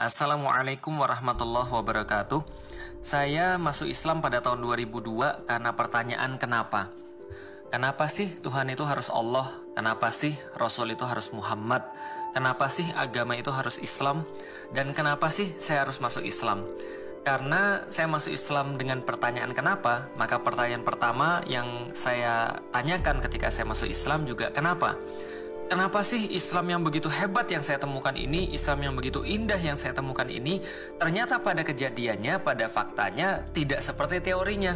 Assalamualaikum warahmatullahi wabarakatuh. Saya masuk Islam pada tahun 2002 karena pertanyaan kenapa. Kenapa sih Tuhan itu harus Allah? Kenapa sih Rasul itu harus Muhammad? Kenapa sih agama itu harus Islam? Dan kenapa sih saya harus masuk Islam? Karena saya masuk Islam dengan pertanyaan kenapa, maka pertanyaan pertama yang saya tanyakan ketika saya masuk Islam juga kenapa? Kenapa sih Islam yang begitu hebat yang saya temukan ini, Islam yang begitu indah yang saya temukan ini, ternyata pada kejadiannya, pada faktanya tidak seperti teorinya.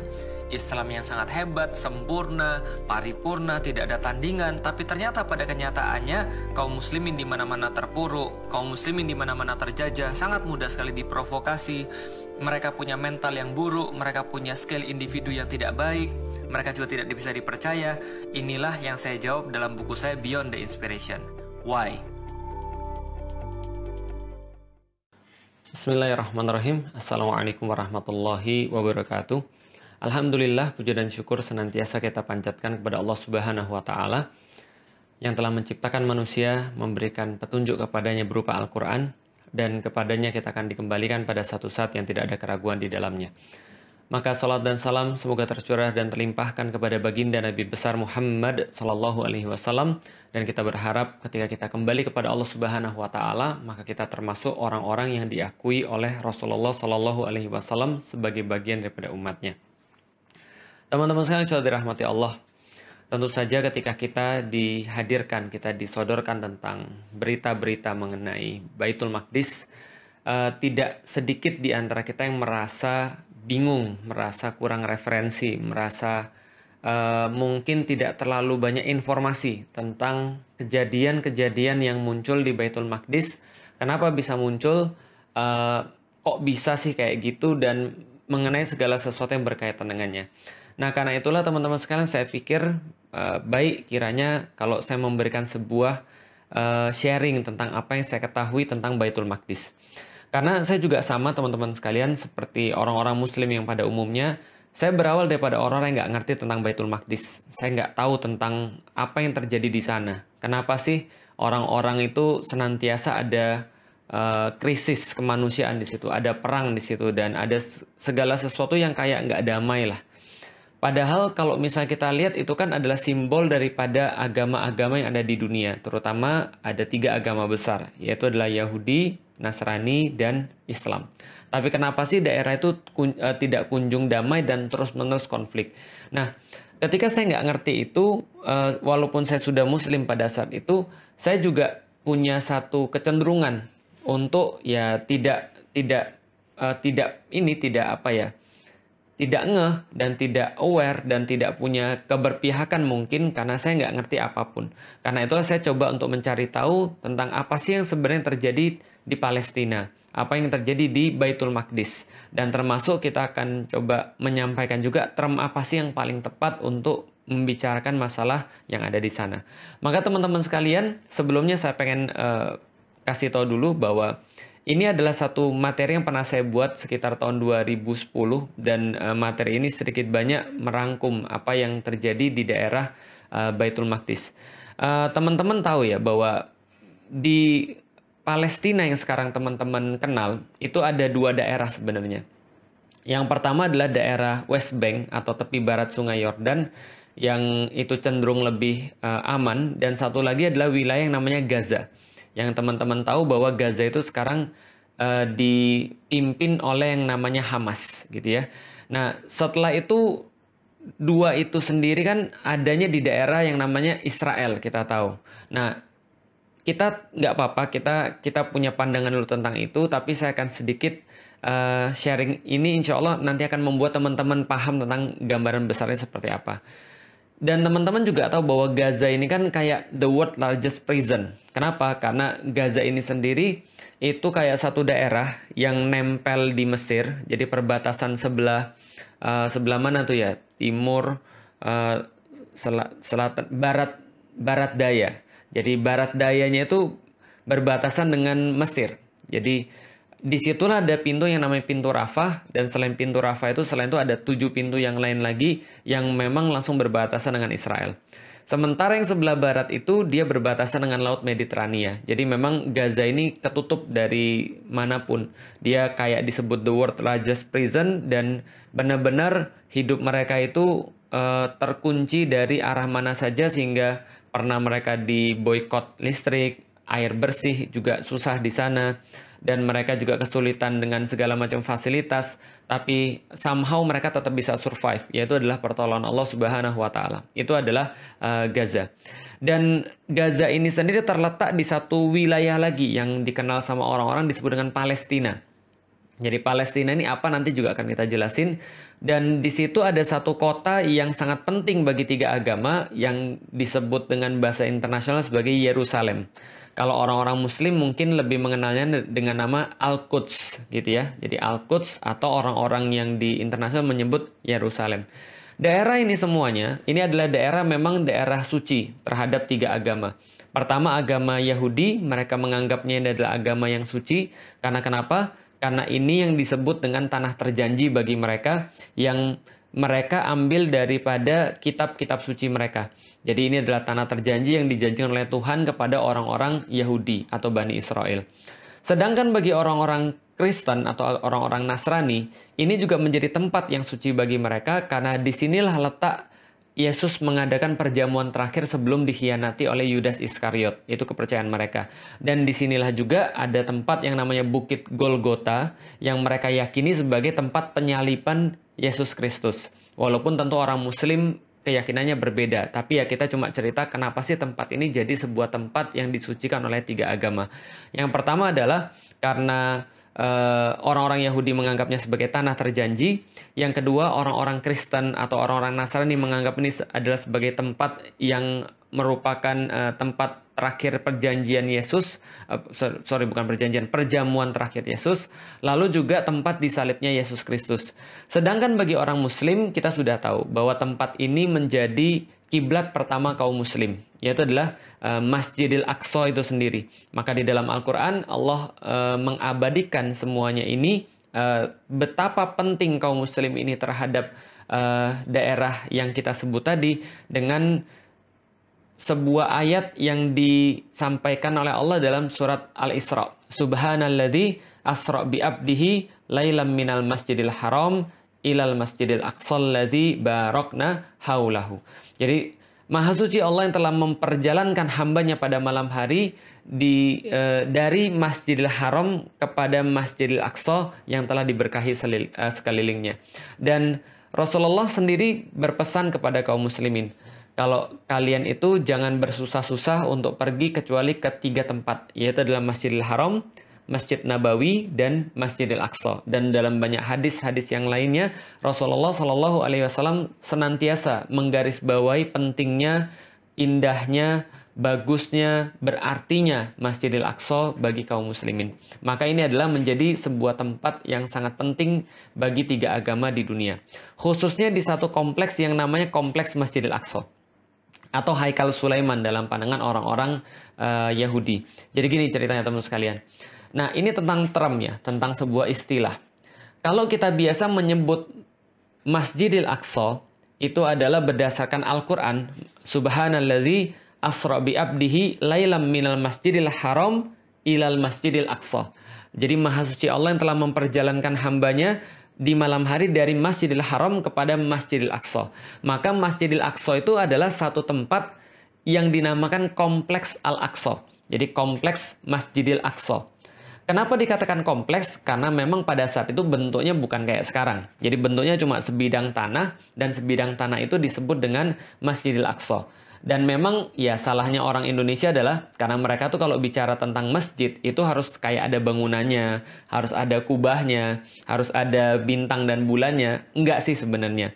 Islam yang sangat hebat, sempurna, paripurna, tidak ada tandingan, tapi ternyata pada kenyataannya kaum muslimin di mana-mana terpuruk, kaum muslimin di mana-mana terjajah, sangat mudah sekali diprovokasi. Mereka punya mental yang buruk, mereka punya skill individu yang tidak baik, mereka juga tidak bisa dipercaya. Inilah yang saya jawab dalam buku saya Beyond the Inspiration. Why? Bismillahirrahmanirrahim. Assalamualaikum warahmatullahi wabarakatuh. Alhamdulillah puja dan syukur senantiasa kita panjatkan kepada Allah Subhanahu wa taala yang telah menciptakan manusia, memberikan petunjuk kepadanya berupa Al-Qur'an dan kepadanya kita akan dikembalikan pada satu saat yang tidak ada keraguan di dalamnya. Maka salat dan salam semoga tercurah dan terlimpahkan kepada baginda Nabi besar Muhammad sallallahu alaihi wasallam dan kita berharap ketika kita kembali kepada Allah Subhanahu wa taala maka kita termasuk orang-orang yang diakui oleh Rasulullah sallallahu alaihi wasallam sebagai bagian daripada umatnya. Teman-teman sekalian sudah dirahmati Allah. Tentu saja ketika kita dihadirkan, kita disodorkan tentang berita-berita mengenai Baitul Maqdis, uh, tidak sedikit di antara kita yang merasa bingung, merasa kurang referensi, merasa uh, mungkin tidak terlalu banyak informasi tentang kejadian-kejadian yang muncul di Baitul Maqdis. Kenapa bisa muncul? Uh, kok bisa sih kayak gitu dan mengenai segala sesuatu yang berkaitan dengannya. Nah, karena itulah teman-teman sekalian saya pikir uh, baik kiranya kalau saya memberikan sebuah uh, sharing tentang apa yang saya ketahui tentang Baitul Maqdis. Karena saya juga sama teman-teman sekalian seperti orang-orang muslim yang pada umumnya, saya berawal daripada orang-orang yang nggak ngerti tentang Baitul Maqdis. Saya nggak tahu tentang apa yang terjadi di sana. Kenapa sih orang-orang itu senantiasa ada uh, krisis kemanusiaan di situ, ada perang di situ, dan ada segala sesuatu yang kayak nggak damai lah. Padahal kalau misalnya kita lihat itu kan adalah simbol daripada agama-agama yang ada di dunia, terutama ada tiga agama besar, yaitu adalah Yahudi, Nasrani, dan Islam. Tapi kenapa sih daerah itu kun, uh, tidak kunjung damai dan terus-menerus konflik? Nah, ketika saya nggak ngerti itu, uh, walaupun saya sudah Muslim pada saat itu, saya juga punya satu kecenderungan untuk ya tidak tidak uh, tidak ini tidak apa ya tidak ngeh dan tidak aware dan tidak punya keberpihakan mungkin karena saya nggak ngerti apa pun. Karena itulah saya coba untuk mencari tahu tentang apa sih yang sebenarnya terjadi di Palestina, apa yang terjadi di Baitul Maqdis. Dan termasuk kita akan coba menyampaikan juga term apa sih yang paling tepat untuk membicarakan masalah yang ada di sana. Maka teman-teman sekalian, sebelumnya saya pengen uh, kasih tahu dulu bahwa ini adalah satu materi yang pernah saya buat sekitar tahun 2010 dan uh, materi ini sedikit banyak merangkum apa yang terjadi di daerah uh, Baitul Maqdis. Uh, teman-teman tahu ya bahwa di Palestina yang sekarang teman-teman kenal itu ada dua daerah sebenarnya. Yang pertama adalah daerah West Bank atau tepi barat Sungai Yordan yang itu cenderung lebih aman dan satu lagi adalah wilayah yang namanya Gaza yang teman-teman tahu bahwa Gaza itu sekarang uh, dipimpin oleh yang namanya Hamas gitu ya. Nah, setelah itu dua itu sendiri kan adanya di daerah yang namanya Israel kita tahu. Nah, kita nggak apa-apa kita kita punya pandangan dulu tentang itu, tapi saya akan sedikit uh, sharing ini insya Allah nanti akan membuat teman-teman paham tentang gambaran besarnya seperti apa. Dan teman-teman juga tahu bahwa Gaza ini kan kayak the world largest prison. Kenapa? Karena Gaza ini sendiri itu kayak satu daerah yang nempel di Mesir. Jadi perbatasan sebelah uh, sebelah mana tuh ya? Timur, uh, sel selatan, barat, barat daya. Jadi barat dayanya itu berbatasan dengan Mesir. Jadi di situlah ada pintu yang namanya pintu Rafah dan selain pintu Rafah itu selain itu ada tujuh pintu yang lain lagi yang memang langsung berbatasan dengan Israel. Sementara yang sebelah barat itu dia berbatasan dengan Laut Mediterania. Jadi memang Gaza ini ketutup dari mana pun. Dia kayak disebut the world largest prison dan benar-benar hidup mereka itu uh, terkunci dari arah mana saja sehingga pernah mereka di boykot listrik, air bersih juga susah di sana dan mereka juga kesulitan dengan segala macam fasilitas tapi somehow mereka tetap bisa survive yaitu adalah pertolongan Allah Subhanahu wa taala. Itu adalah uh, Gaza. Dan Gaza ini sendiri terletak di satu wilayah lagi yang dikenal sama orang-orang disebut dengan Palestina. Jadi Palestina ini apa nanti juga akan kita jelasin dan di situ ada satu kota yang sangat penting bagi tiga agama yang disebut dengan bahasa internasional sebagai Yerusalem. Kalau orang-orang muslim mungkin lebih mengenalnya dengan nama Al-Quds gitu ya. Jadi Al-Quds atau orang-orang yang di internasional menyebut Yerusalem. Daerah ini semuanya, ini adalah daerah memang daerah suci terhadap tiga agama. Pertama agama Yahudi, mereka menganggapnya ini adalah agama yang suci. Karena kenapa? Karena ini yang disebut dengan tanah terjanji bagi mereka yang mereka ambil daripada kitab-kitab suci mereka. Jadi ini adalah tanah terjanji yang dijanjikan oleh Tuhan kepada orang-orang Yahudi atau Bani Israel. Sedangkan bagi orang-orang Kristen atau orang-orang Nasrani, ini juga menjadi tempat yang suci bagi mereka karena di sinilah letak Yesus mengadakan perjamuan terakhir sebelum dikhianati oleh Yudas Iskariot. Itu kepercayaan mereka. Dan di sinilah juga ada tempat yang namanya Bukit Golgota yang mereka yakini sebagai tempat penyalipan Yesus Kristus. Walaupun tentu orang muslim keyakinannya berbeda, tapi ya kita cuma cerita kenapa sih tempat ini jadi sebuah tempat yang disucikan oleh tiga agama. Yang pertama adalah karena eh, orang-orang Yahudi menganggapnya sebagai tanah terjanji. Yang kedua, orang-orang Kristen atau orang-orang Nasrani menganggap ini adalah sebagai tempat yang merupakan uh, tempat terakhir perjanjian Yesus, uh, sorry bukan perjanjian, perjamuan terakhir Yesus, lalu juga tempat disalibnya Yesus Kristus. Sedangkan bagi orang Muslim kita sudah tahu bahwa tempat ini menjadi kiblat pertama kaum Muslim, yaitu adalah uh, Masjidil Aqsa itu sendiri. Maka di dalam Al-Quran Allah uh, mengabadikan semuanya ini betapa penting kaum Muslim ini terhadap daerah yang kita sebut tadi dengan sebuah ayat yang disampaikan oleh Allah dalam surat Al-Isra. Subhanalladzi asra bi abdihi lailam minal masjidil haram ilal masjidil aqsal ladzi barakna haulahu. Jadi Maha suci Allah yang telah memperjalankan hambanya pada malam hari di e, dari Masjidil Haram kepada Masjidil Aqsa yang telah diberkahi selil, e, sekelilingnya. Dan Rasulullah sendiri berpesan kepada kaum muslimin, kalau kalian itu jangan bersusah-susah untuk pergi kecuali ke tiga tempat, yaitu dalam Masjidil Haram, Masjid Nabawi, dan Masjidil Aqsa. Dan dalam banyak hadis-hadis yang lainnya, Rasulullah Shallallahu Alaihi Wasallam senantiasa menggarisbawahi pentingnya, indahnya, bagusnya, berartinya Masjidil Aqsa bagi kaum muslimin. Maka ini adalah menjadi sebuah tempat yang sangat penting bagi tiga agama di dunia. Khususnya di satu kompleks yang namanya Kompleks Masjidil Aqsa atau Haikal Sulaiman dalam pandangan orang-orang uh, Yahudi. Jadi gini ceritanya teman sekalian. Nah ini tentang term ya, tentang sebuah istilah. Kalau kita biasa menyebut Masjidil Aqsa itu adalah berdasarkan Al-Quran. Subhanalladzi asra bi abdihi minal masjidil haram ilal masjidil aqsa. Jadi maha suci Allah yang telah memperjalankan hambanya di malam hari dari Masjidil Haram kepada Masjidil Aqsa. Maka Masjidil Aqsa itu adalah satu tempat yang dinamakan Kompleks Al-Aqsa. Jadi Kompleks Masjidil Aqsa. Kenapa dikatakan kompleks? Karena memang pada saat itu bentuknya bukan kayak sekarang. Jadi bentuknya cuma sebidang tanah dan sebidang tanah itu disebut dengan Masjidil Aqsa. Dan memang ya salahnya orang Indonesia adalah karena mereka tuh kalau bicara tentang masjid itu harus kayak ada bangunannya, harus ada kubahnya, harus ada bintang dan bulannya. Enggak sih sebenarnya.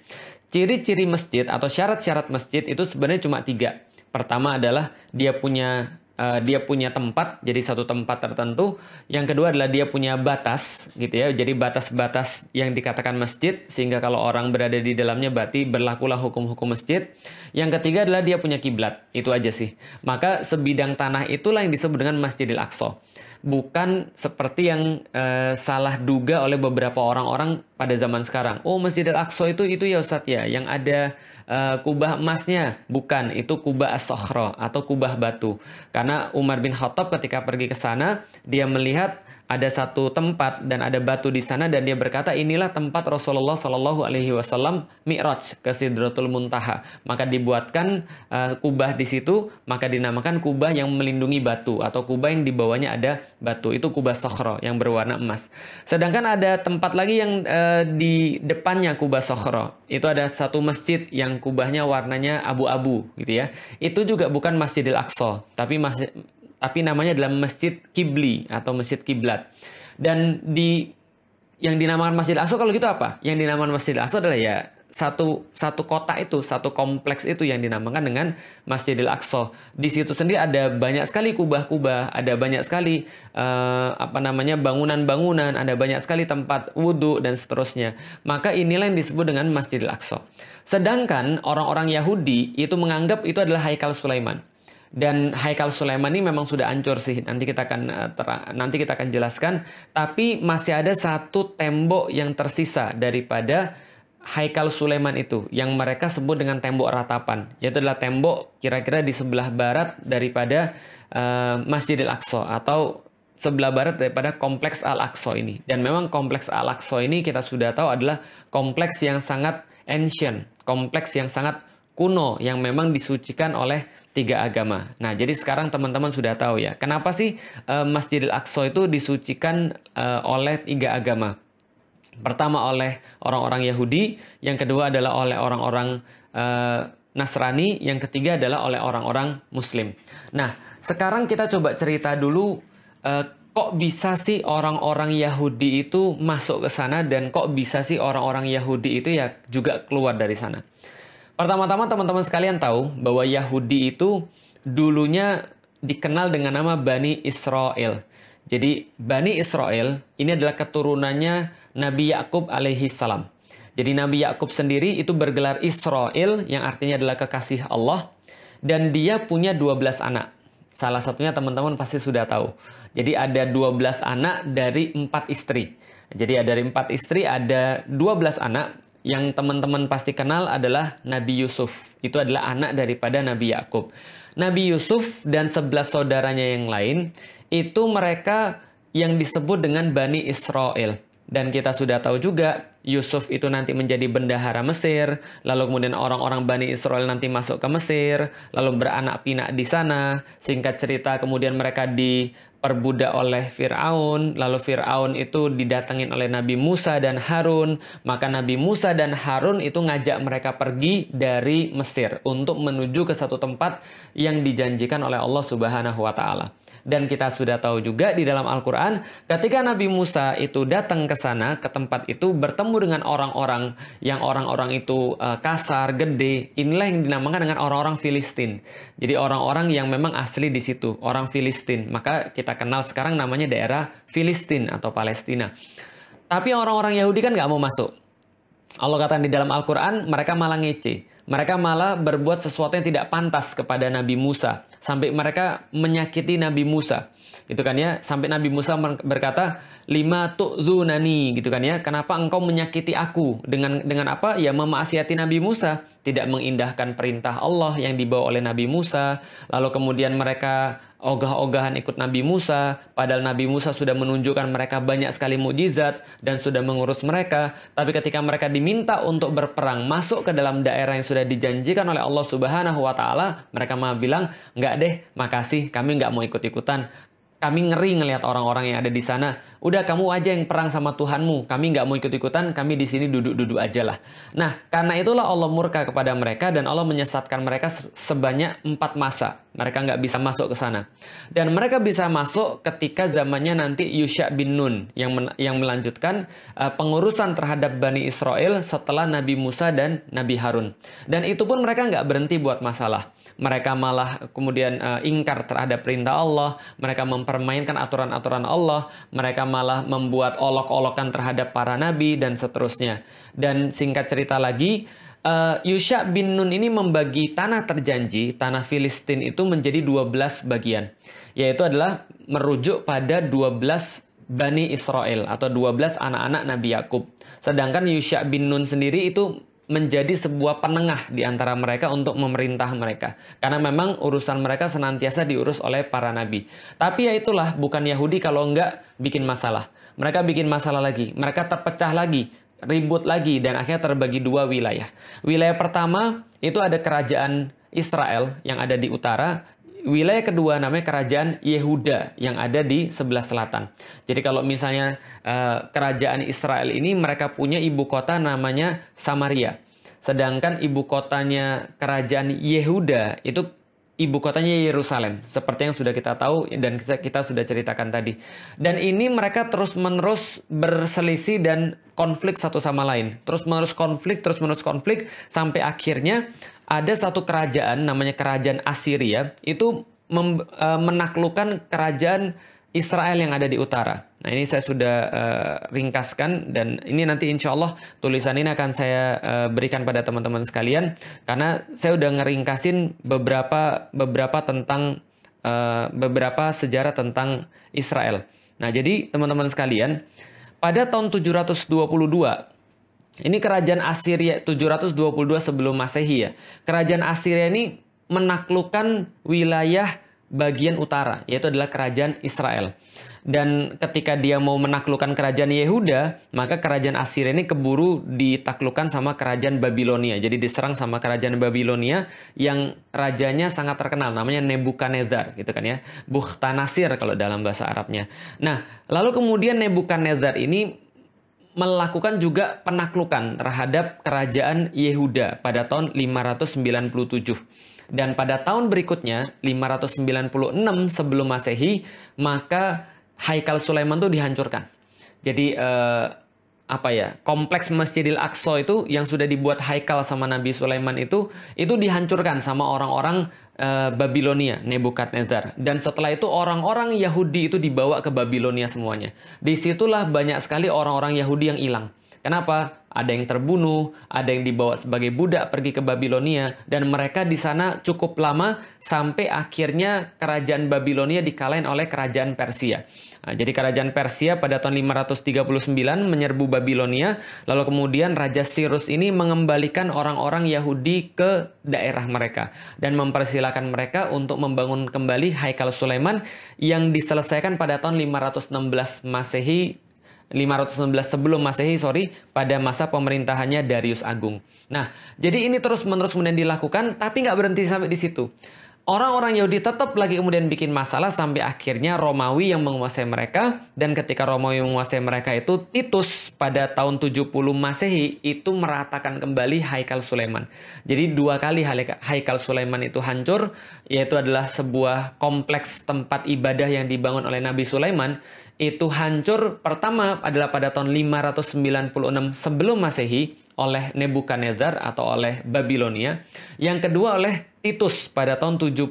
Ciri-ciri masjid atau syarat-syarat masjid itu sebenarnya cuma tiga. Pertama adalah dia punya uh, dia punya tempat, jadi satu tempat tertentu. Yang kedua adalah dia punya batas, gitu ya. Jadi batas-batas yang dikatakan masjid, sehingga kalau orang berada di dalamnya berarti berlakulah hukum-hukum masjid. Yang ketiga adalah dia punya kiblat, itu aja sih. Maka sebidang tanah itulah yang disebut dengan Masjidil Aqsa. Bukan seperti yang uh, salah duga oleh beberapa orang-orang pada zaman sekarang. Oh, Masjidil Aqsa itu itu ya Ustaz ya, yang ada uh, kubah emasnya. Bukan, itu kubah as-sokhra atau kubah batu. Karena Umar bin Khattab ketika pergi ke sana, dia melihat ada satu tempat dan ada batu di sana dan dia berkata inilah tempat Rasulullah Shallallahu Alaihi Wasallam mi'raj ke Sidratul Muntaha. Maka dibuatkan uh, kubah di situ maka dinamakan kubah yang melindungi batu atau kubah yang di bawahnya ada batu. Itu kubah sokhro yang berwarna emas. Sedangkan ada tempat lagi yang uh, di depannya kubah sokhro. Itu ada satu masjid yang kubahnya warnanya abu-abu gitu ya. Itu juga bukan Masjidil Aqsa tapi masjid tapi namanya adalah Masjid Kibli atau Masjid Kiblat. Dan di yang dinamakan Masjid Aqsa kalau gitu apa? Yang dinamakan Masjid Aqsa adalah ya satu satu kota itu, satu kompleks itu yang dinamakan dengan Masjidil Aqsa. Di situ sendiri ada banyak sekali kubah-kubah, ada banyak sekali uh, apa namanya bangunan-bangunan, ada banyak sekali tempat wudhu dan seterusnya. Maka inilah yang disebut dengan Masjidil Aqsa. Sedangkan orang-orang Yahudi itu menganggap itu adalah Haikal Sulaiman. Dan Haikal Sulaiman ini memang sudah hancur sih. Nanti kita akan eh, terang, nanti kita akan jelaskan. Tapi masih ada satu tembok yang tersisa daripada Haikal Sulaiman itu yang mereka sebut dengan tembok ratapan. Yaitu adalah tembok kira-kira di sebelah barat daripada uh, Masjidil Aqsa atau sebelah barat daripada kompleks Al-Aqsa ini. Dan memang kompleks Al-Aqsa ini kita sudah tahu adalah kompleks yang sangat ancient, kompleks yang sangat kuno yang memang disucikan oleh tiga agama. Nah, jadi sekarang teman-teman sudah tahu ya, kenapa sih uh, Masjidil Aqsa itu disucikan uh, oleh tiga agama? Pertama oleh orang-orang Yahudi, yang kedua adalah oleh orang-orang uh, Nasrani, yang ketiga adalah oleh orang-orang Muslim. Nah, sekarang kita coba cerita dulu kok bisa sih orang-orang Yahudi itu masuk ke sana dan kok bisa sih orang-orang Yahudi itu ya juga keluar dari sana. Pertama-tama teman-teman sekalian tahu bahwa Yahudi itu dulunya dikenal dengan nama Bani Israel. Jadi Bani Israel ini adalah keturunannya Nabi Yakub alaihi salam. Jadi Nabi Yakub sendiri itu bergelar Israel yang artinya adalah kekasih Allah dan dia punya 12 anak. Salah satunya teman-teman pasti sudah tahu. Jadi ada 12 anak dari empat istri. Jadi dari empat istri ada 12 anak yang teman-teman pasti kenal adalah Nabi Yusuf. Itu adalah anak daripada Nabi Yakub. Nabi Yusuf dan sebelas saudaranya yang lain itu mereka yang disebut dengan Bani Israel. Dan kita sudah tahu juga Yusuf itu nanti menjadi bendahara Mesir, lalu kemudian orang-orang Bani Israel nanti masuk ke Mesir, lalu beranak pinak di sana. Singkat cerita kemudian mereka diperbudak oleh Fir'aun, lalu Fir'aun itu didatengin oleh Nabi Musa dan Harun, maka Nabi Musa dan Harun itu ngajak mereka pergi dari Mesir untuk menuju ke satu tempat yang dijanjikan oleh Allah Subhanahu wa taala. Dan kita sudah tahu juga di dalam Al-Quran, ketika Nabi Musa itu datang ke sana, ke tempat itu, bertemu dengan orang-orang yang orang-orang itu uh, kasar, gede. Inilah yang dinamakan dengan orang-orang Filistin. Jadi orang-orang yang memang asli di situ, orang Filistin. Maka kita kenal sekarang namanya daerah Filistin atau Palestina. Tapi orang-orang Yahudi kan nggak mau masuk. Allah katakan di dalam Al-Quran, mereka malah ngece mereka malah berbuat sesuatu yang tidak pantas kepada Nabi Musa. Sampai mereka menyakiti Nabi Musa. Gitu kan ya? Sampai Nabi Musa berkata lima zunani gitu kan ya? Kenapa engkau menyakiti aku? Dengan dengan apa? Ya memaksiati Nabi Musa. Tidak mengindahkan perintah Allah yang dibawa oleh Nabi Musa. Lalu kemudian mereka ogah-ogahan ikut Nabi Musa, padahal Nabi Musa sudah menunjukkan mereka banyak sekali mukjizat dan sudah mengurus mereka, tapi ketika mereka diminta untuk berperang masuk ke dalam daerah yang sudah dijanjikan oleh Allah Subhanahu wa taala, mereka malah bilang, "Enggak deh, makasih, kami nggak mau ikut-ikutan kami ngeri ngelihat orang-orang yang ada di sana. Udah kamu aja yang perang sama Tuhanmu. Kami nggak mau ikut-ikutan. Kami di sini duduk-duduk aja lah. Nah, karena itulah Allah murka kepada mereka dan Allah menyesatkan mereka sebanyak empat masa. Mereka nggak bisa masuk ke sana. Dan mereka bisa masuk ketika zamannya nanti Yusha bin Nun yang yang melanjutkan uh, pengurusan terhadap Bani Israel setelah Nabi Musa dan Nabi Harun. Dan itu pun mereka nggak berhenti buat masalah mereka malah kemudian uh, ingkar terhadap perintah Allah, mereka mempermainkan aturan-aturan Allah, mereka malah membuat olok-olokan terhadap para nabi dan seterusnya. Dan singkat cerita lagi, uh, Yusha bin Nun ini membagi tanah terjanji, tanah Filistin itu menjadi 12 bagian. Yaitu adalah merujuk pada 12 Bani Israel atau 12 anak-anak Nabi Yakub. Sedangkan Yusha bin Nun sendiri itu menjadi sebuah penengah di antara mereka untuk memerintah mereka. Karena memang urusan mereka senantiasa diurus oleh para nabi. Tapi ya itulah, bukan Yahudi kalau enggak bikin masalah. Mereka bikin masalah lagi. Mereka terpecah lagi, ribut lagi, dan akhirnya terbagi dua wilayah. Wilayah pertama itu ada kerajaan Israel yang ada di utara, wilayah kedua namanya kerajaan Yehuda yang ada di sebelah selatan. Jadi kalau misalnya uh, kerajaan Israel ini mereka punya ibu kota namanya Samaria. Sedangkan ibu kotanya kerajaan Yehuda itu ibu kotanya Yerusalem, seperti yang sudah kita tahu dan kita sudah ceritakan tadi. Dan ini mereka terus-menerus berselisih dan konflik satu sama lain. Terus-menerus konflik, terus-menerus konflik sampai akhirnya ada satu kerajaan namanya kerajaan Assyria itu mem, uh, menaklukkan kerajaan Israel yang ada di utara. Nah ini saya sudah uh, ringkaskan dan ini nanti insya Allah tulisan ini akan saya uh, berikan pada teman-teman sekalian karena saya udah ngeringkasin beberapa beberapa tentang uh, beberapa sejarah tentang Israel. Nah jadi teman-teman sekalian pada tahun 722 ini kerajaan Assyria 722 sebelum Masehi ya. Kerajaan Assyria ini menaklukkan wilayah bagian utara, yaitu adalah kerajaan Israel. Dan ketika dia mau menaklukkan kerajaan Yehuda, maka kerajaan Assyria ini keburu ditaklukkan sama kerajaan Babilonia. Jadi diserang sama kerajaan Babilonia yang rajanya sangat terkenal, namanya Nebukadnezar, gitu kan ya. Bukhtanasir kalau dalam bahasa Arabnya. Nah, lalu kemudian Nebukadnezar ini melakukan juga penaklukan terhadap kerajaan Yehuda pada tahun 597. Dan pada tahun berikutnya, 596 sebelum Masehi, maka Haikal Sulaiman itu dihancurkan. Jadi eh, apa ya kompleks Masjidil Aqsa itu yang sudah dibuat Haikal sama Nabi Sulaiman itu itu dihancurkan sama orang-orang uh, Babilonia Nebukadnezar. Dan setelah itu orang-orang Yahudi itu dibawa ke Babilonia semuanya. Di situlah banyak sekali orang-orang Yahudi yang hilang kenapa ada yang terbunuh, ada yang dibawa sebagai budak pergi ke Babilonia, dan mereka di sana cukup lama sampai akhirnya kerajaan Babilonia dikalahin oleh kerajaan Persia. Nah, jadi kerajaan Persia pada tahun 539 menyerbu Babilonia, lalu kemudian Raja Cyrus ini mengembalikan orang-orang Yahudi ke daerah mereka dan mempersilahkan mereka untuk membangun kembali Haikal Sulaiman yang diselesaikan pada tahun 516 Masehi 519 sebelum Masehi, sorry, pada masa pemerintahannya Darius Agung. Nah, jadi ini terus-menerus kemudian dilakukan, tapi nggak berhenti sampai di situ. Orang-orang Yahudi tetap lagi kemudian bikin masalah sampai akhirnya Romawi yang menguasai mereka dan ketika Romawi menguasai mereka itu Titus pada tahun 70 Masehi itu meratakan kembali Haikal Sulaiman. Jadi dua kali Haikal Sulaiman itu hancur yaitu adalah sebuah kompleks tempat ibadah yang dibangun oleh Nabi Sulaiman itu hancur pertama adalah pada tahun 596 sebelum Masehi oleh Nebukadnezar atau oleh Babilonia. Yang kedua oleh Titus pada tahun 70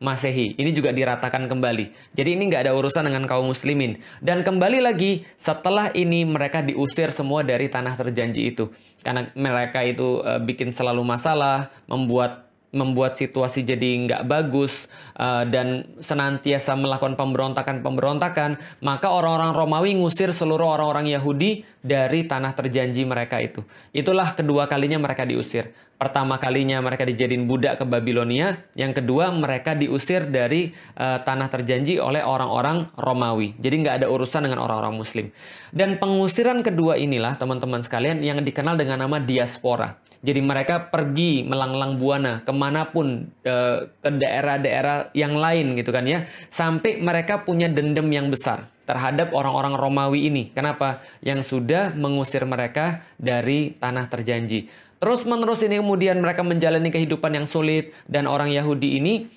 Masehi. Ini juga diratakan kembali. Jadi ini nggak ada urusan dengan kaum muslimin. Dan kembali lagi setelah ini mereka diusir semua dari tanah terjanji itu. Karena mereka itu uh, bikin selalu masalah, membuat membuat situasi jadi nggak bagus uh, dan senantiasa melakukan pemberontakan-pemberontakan, maka orang-orang Romawi ngusir seluruh orang-orang Yahudi dari tanah terjanji mereka itu. Itulah kedua kalinya mereka diusir. Pertama kalinya mereka dijadiin budak ke Babilonia, yang kedua mereka diusir dari uh, tanah terjanji oleh orang-orang Romawi. Jadi nggak ada urusan dengan orang-orang Muslim. Dan pengusiran kedua inilah teman-teman sekalian yang dikenal dengan nama diaspora. Jadi mereka pergi melanglang buana ke mana pun e, ke daerah-daerah yang lain gitu kan ya, sampai mereka punya dendam yang besar terhadap orang-orang Romawi ini. Kenapa? Yang sudah mengusir mereka dari tanah terjanji. Terus menerus ini kemudian mereka menjalani kehidupan yang sulit dan orang Yahudi ini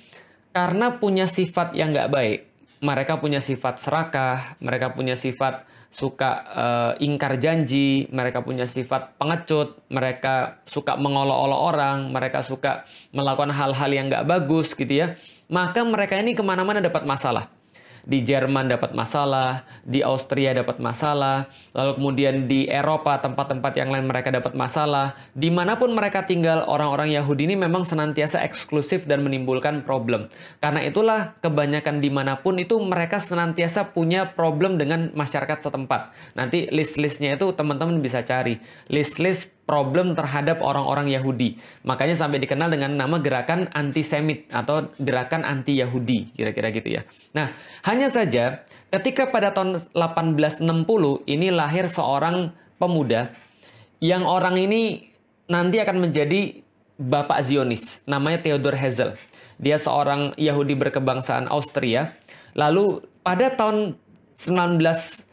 karena punya sifat yang nggak baik. Mereka punya sifat serakah, mereka punya sifat suka uh, ingkar janji, mereka punya sifat pengecut, mereka suka mengolok-olok orang, mereka suka melakukan hal-hal yang nggak bagus gitu ya, maka mereka ini ke mana-mana dapat masalah. Di Jerman dapat masalah, di Austria dapat masalah, lalu kemudian di Eropa tempat-tempat yang lain mereka dapat masalah. Di mana pun mereka tinggal, orang-orang Yahudi ini memang senantiasa eksklusif dan menimbulkan problem. Karena itulah kebanyakan di mana pun itu mereka senantiasa punya problem dengan masyarakat setempat. Nanti list-listnya itu teman-teman bisa cari. List-list problem terhadap orang-orang Yahudi. Makanya sampai dikenal dengan nama gerakan antisemit atau gerakan anti-Yahudi, kira-kira gitu ya. Nah, hanya saja ketika pada tahun 1860 ini lahir seorang pemuda yang orang ini nanti akan menjadi bapak Zionis, namanya Theodor Herzl. Dia seorang Yahudi berkebangsaan Austria. Lalu pada tahun 19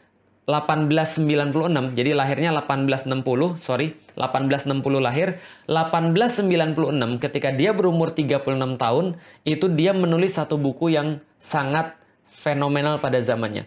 1896, jadi lahirnya 1860, sorry, 1860 lahir, 1896 ketika dia berumur 36 tahun, itu dia menulis satu buku yang sangat fenomenal pada zamannya.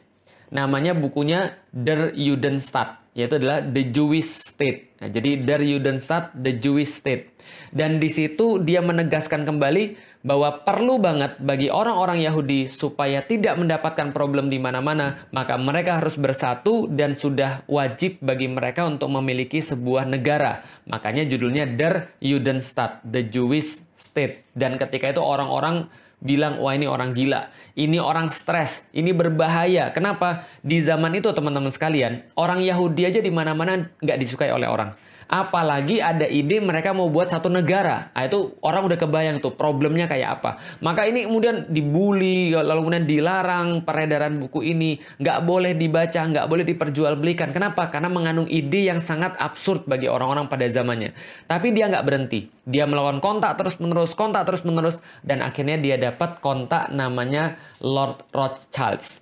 Namanya bukunya Der Judenstaat, yaitu adalah The Jewish State. Nah, jadi Der Judenstaat, The Jewish State. Dan di situ dia menegaskan kembali bahwa perlu banget bagi orang-orang Yahudi supaya tidak mendapatkan problem di mana-mana, maka mereka harus bersatu dan sudah wajib bagi mereka untuk memiliki sebuah negara. Makanya judulnya Der Judenstaat, The Jewish State. Dan ketika itu orang-orang bilang, wah ini orang gila, ini orang stres, ini berbahaya. Kenapa? Di zaman itu teman-teman sekalian, orang Yahudi aja di mana-mana nggak disukai oleh orang. Apalagi ada ide mereka mau buat satu negara. Nah, itu orang udah kebayang tuh problemnya kayak apa. Maka ini kemudian dibully, lalu kemudian dilarang peredaran buku ini. Nggak boleh dibaca, nggak boleh diperjualbelikan. Kenapa? Karena mengandung ide yang sangat absurd bagi orang-orang pada zamannya. Tapi dia nggak berhenti. Dia melakukan kontak terus-menerus, kontak terus-menerus. Dan akhirnya dia dapat kontak namanya Lord Rothschild.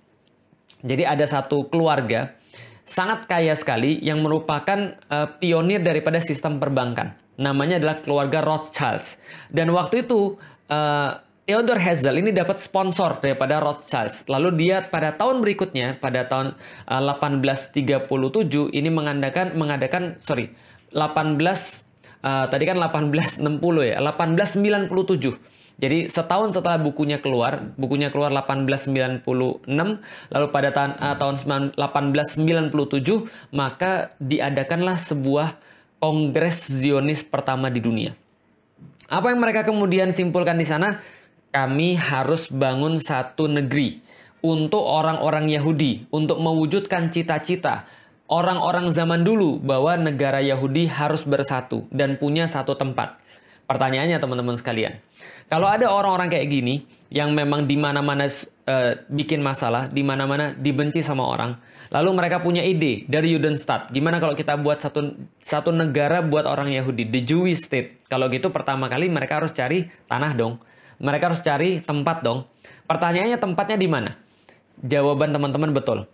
Jadi ada satu keluarga sangat kaya sekali yang merupakan uh, pionir daripada sistem perbankan. Namanya adalah keluarga Rothschild. Dan waktu itu uh, Theodor Herzl ini dapat sponsor daripada Rothschild. Lalu dia pada tahun berikutnya pada tahun uh, eh, 1837 ini mengadakan mengadakan sorry 18 uh, tadi kan 1860 ya 1897 jadi setahun setelah bukunya keluar, bukunya keluar 1896, lalu pada tahun, uh, tahun 1897 maka diadakanlah sebuah kongres Zionis pertama di dunia. Apa yang mereka kemudian simpulkan di sana? Kami harus bangun satu negeri untuk orang-orang Yahudi, untuk mewujudkan cita-cita orang-orang zaman dulu bahwa negara Yahudi harus bersatu dan punya satu tempat. Pertanyaannya teman-teman sekalian, kalau ada orang-orang kayak gini yang memang di mana-mana uh, bikin masalah, di mana-mana dibenci sama orang, lalu mereka punya ide dari Judenstadt, gimana kalau kita buat satu satu negara buat orang Yahudi, the Jewish state. Kalau gitu pertama kali mereka harus cari tanah dong. Mereka harus cari tempat dong. Pertanyaannya tempatnya di mana? Jawaban teman-teman betul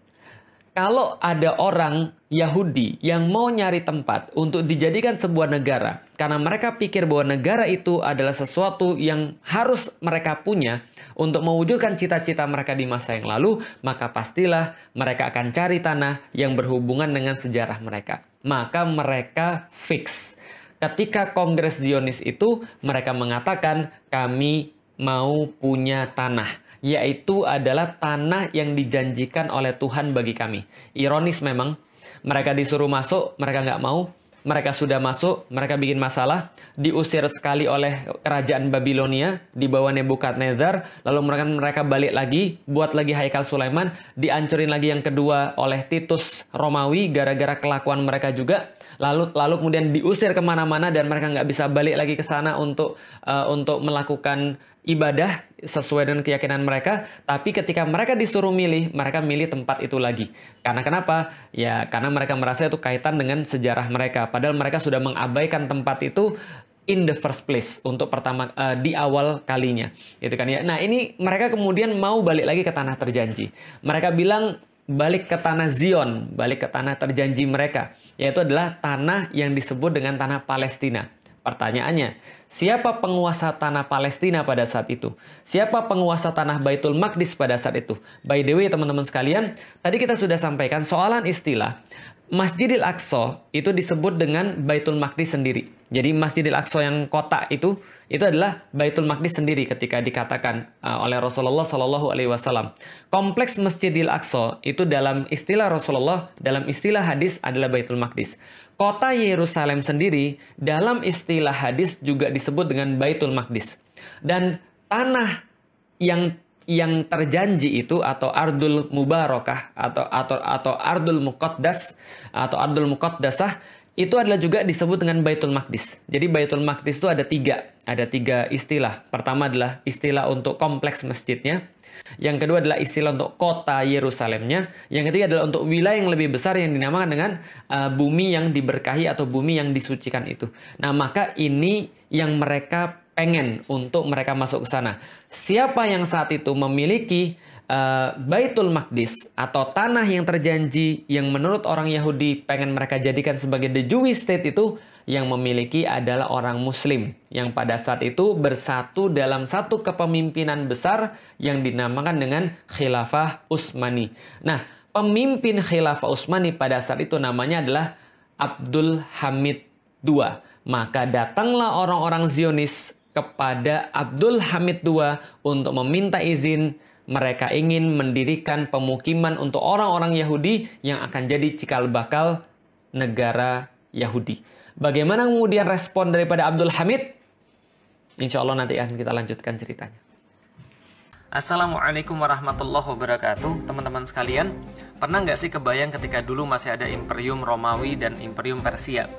kalau ada orang Yahudi yang mau nyari tempat untuk dijadikan sebuah negara, karena mereka pikir bahwa negara itu adalah sesuatu yang harus mereka punya untuk mewujudkan cita-cita mereka di masa yang lalu, maka pastilah mereka akan cari tanah yang berhubungan dengan sejarah mereka. Maka mereka fix. Ketika Kongres Zionis itu, mereka mengatakan, "Kami mau punya tanah." Yaitu adalah tanah yang dijanjikan oleh Tuhan bagi kami. Ironis memang, mereka disuruh masuk, mereka nggak mau. Mereka sudah masuk, mereka bikin masalah, diusir sekali oleh kerajaan Babilonia di bawah Nebukadnezar, lalu mereka mereka balik lagi, buat lagi Haikal Sulaiman, diancurin lagi yang kedua oleh Titus Romawi gara-gara kelakuan mereka juga, lalu lalu kemudian diusir ke mana-mana dan mereka nggak bisa balik lagi ke sana untuk uh, untuk melakukan ibadah sesuai dengan keyakinan mereka, tapi ketika mereka disuruh milih, mereka milih tempat itu lagi. Karena kenapa? Ya, karena mereka merasa itu kaitan dengan sejarah mereka. Padahal mereka sudah mengabaikan tempat itu in the first place untuk pertama uh, di awal kalinya. Gitu kan ya. Nah, ini mereka kemudian mau balik lagi ke tanah terjanji. Mereka bilang balik ke tanah Zion, balik ke tanah terjanji mereka, yaitu adalah tanah yang disebut dengan tanah Palestina. Pertanyaannya, siapa penguasa tanah Palestina pada saat itu? Siapa penguasa tanah Baitul Maqdis pada saat itu? By the way, teman-teman sekalian, tadi kita sudah sampaikan soalan istilah. Masjidil Aqsa itu disebut dengan Baitul Maqdis sendiri. Jadi Masjidil Aqsa yang kota itu itu adalah Baitul Maqdis sendiri ketika dikatakan uh, oleh Rasulullah Shallallahu Alaihi Wasallam. Kompleks Masjidil Aqsa itu dalam istilah Rasulullah, dalam istilah hadis adalah Baitul Maqdis. Kota Yerusalem sendiri dalam istilah hadis juga disebut dengan Baitul Maqdis. Dan tanah yang yang terjanji itu atau ardul mubarakah atau atau atau ardul muqaddas atau ardul muqaddasah itu adalah juga disebut dengan Baitul Maqdis. Jadi Baitul Maqdis itu ada tiga, ada tiga istilah. Pertama adalah istilah untuk kompleks masjidnya. Yang kedua adalah istilah untuk kota Yerusalemnya. Yang ketiga adalah untuk wilayah yang lebih besar yang dinamakan dengan uh, bumi yang diberkahi atau bumi yang disucikan itu. Nah maka ini yang mereka pengen untuk mereka masuk ke sana. Siapa yang saat itu memiliki uh, Baitul Maqdis atau tanah yang terjanji yang menurut orang Yahudi pengen mereka jadikan sebagai the Jewish state itu yang memiliki adalah orang muslim yang pada saat itu bersatu dalam satu kepemimpinan besar yang dinamakan dengan Khilafah Utsmani. Nah, pemimpin Khilafah Utsmani pada saat itu namanya adalah Abdul Hamid II. Maka datanglah orang-orang Zionis kepada Abdul Hamid II untuk meminta izin mereka ingin mendirikan pemukiman untuk orang-orang Yahudi yang akan jadi cikal bakal negara Yahudi. Bagaimana kemudian respon daripada Abdul Hamid? Insya Allah nanti akan kita lanjutkan ceritanya. Assalamualaikum warahmatullahi wabarakatuh Teman-teman sekalian Pernah nggak sih kebayang ketika dulu masih ada Imperium Romawi dan Imperium Persia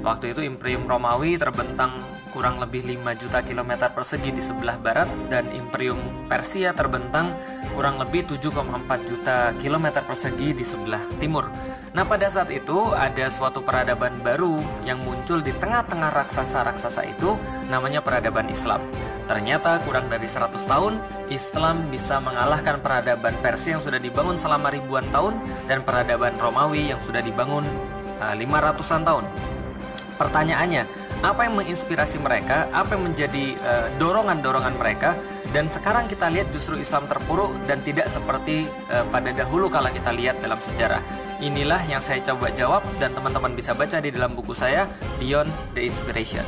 Waktu itu Imperium Romawi terbentang kurang lebih 5 juta kilometer persegi di sebelah barat Dan Imperium Persia terbentang kurang lebih 7,4 juta kilometer persegi di sebelah timur Nah pada saat itu ada suatu peradaban baru yang muncul di tengah-tengah raksasa-raksasa itu namanya peradaban Islam Ternyata kurang dari 100 tahun, Islam bisa mengalahkan peradaban Persia yang sudah dibangun selama ribuan tahun dan peradaban Romawi yang sudah dibangun uh, 500-an tahun. Pertanyaannya, apa yang menginspirasi mereka? Apa yang menjadi dorongan-dorongan uh, mereka? Dan sekarang kita lihat justru Islam terpuruk dan tidak seperti uh, pada dahulu kalau kita lihat dalam sejarah. Inilah yang saya coba jawab dan teman-teman bisa baca di dalam buku saya Beyond the Inspiration.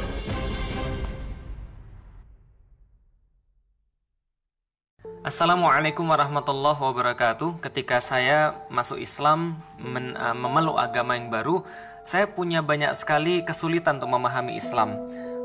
Assalamualaikum warahmatullahi wabarakatuh. Ketika saya masuk Islam, men, uh, memeluk agama yang baru, saya punya banyak sekali kesulitan untuk memahami Islam.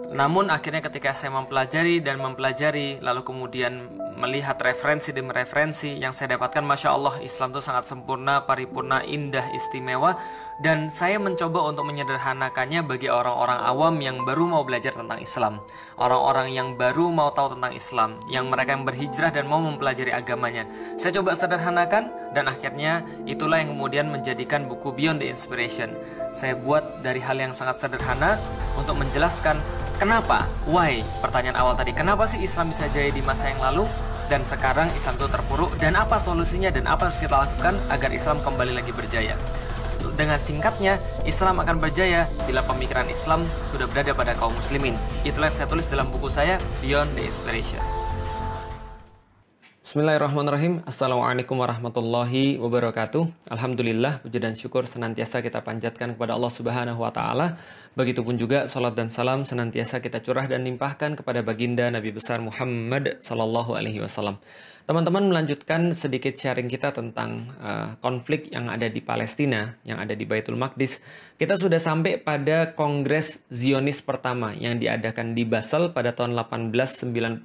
Namun akhirnya ketika saya mempelajari dan mempelajari, lalu kemudian melihat referensi demi referensi yang saya dapatkan Masya Allah Islam itu sangat sempurna, paripurna, indah, istimewa dan saya mencoba untuk menyederhanakannya bagi orang-orang awam yang baru mau belajar tentang Islam orang-orang yang baru mau tahu tentang Islam yang mereka yang berhijrah dan mau mempelajari agamanya saya coba sederhanakan dan akhirnya itulah yang kemudian menjadikan buku Beyond the Inspiration saya buat dari hal yang sangat sederhana untuk menjelaskan Kenapa? Why? Pertanyaan awal tadi, kenapa sih Islam bisa jaya di masa yang lalu? Dan sekarang Islam itu terpuruk dan apa solusinya dan apa harus kita lakukan agar Islam kembali lagi berjaya? Dengan singkatnya, Islam akan berjaya bila pemikiran Islam sudah berada pada kaum muslimin. Itulah yang saya tulis dalam buku saya, Beyond the Inspiration. Bismillahirrahmanirrahim. Assalamualaikum warahmatullahi wabarakatuh. Alhamdulillah, puji dan syukur senantiasa kita panjatkan kepada Allah Subhanahu wa taala. Begitupun juga salat dan salam senantiasa kita curah dan limpahkan kepada baginda Nabi besar Muhammad sallallahu alaihi wasallam. Teman-teman melanjutkan sedikit sharing kita tentang uh, konflik yang ada di Palestina, yang ada di Baitul Maqdis. Kita sudah sampai pada Kongres Zionis pertama yang diadakan di Basel pada tahun 1897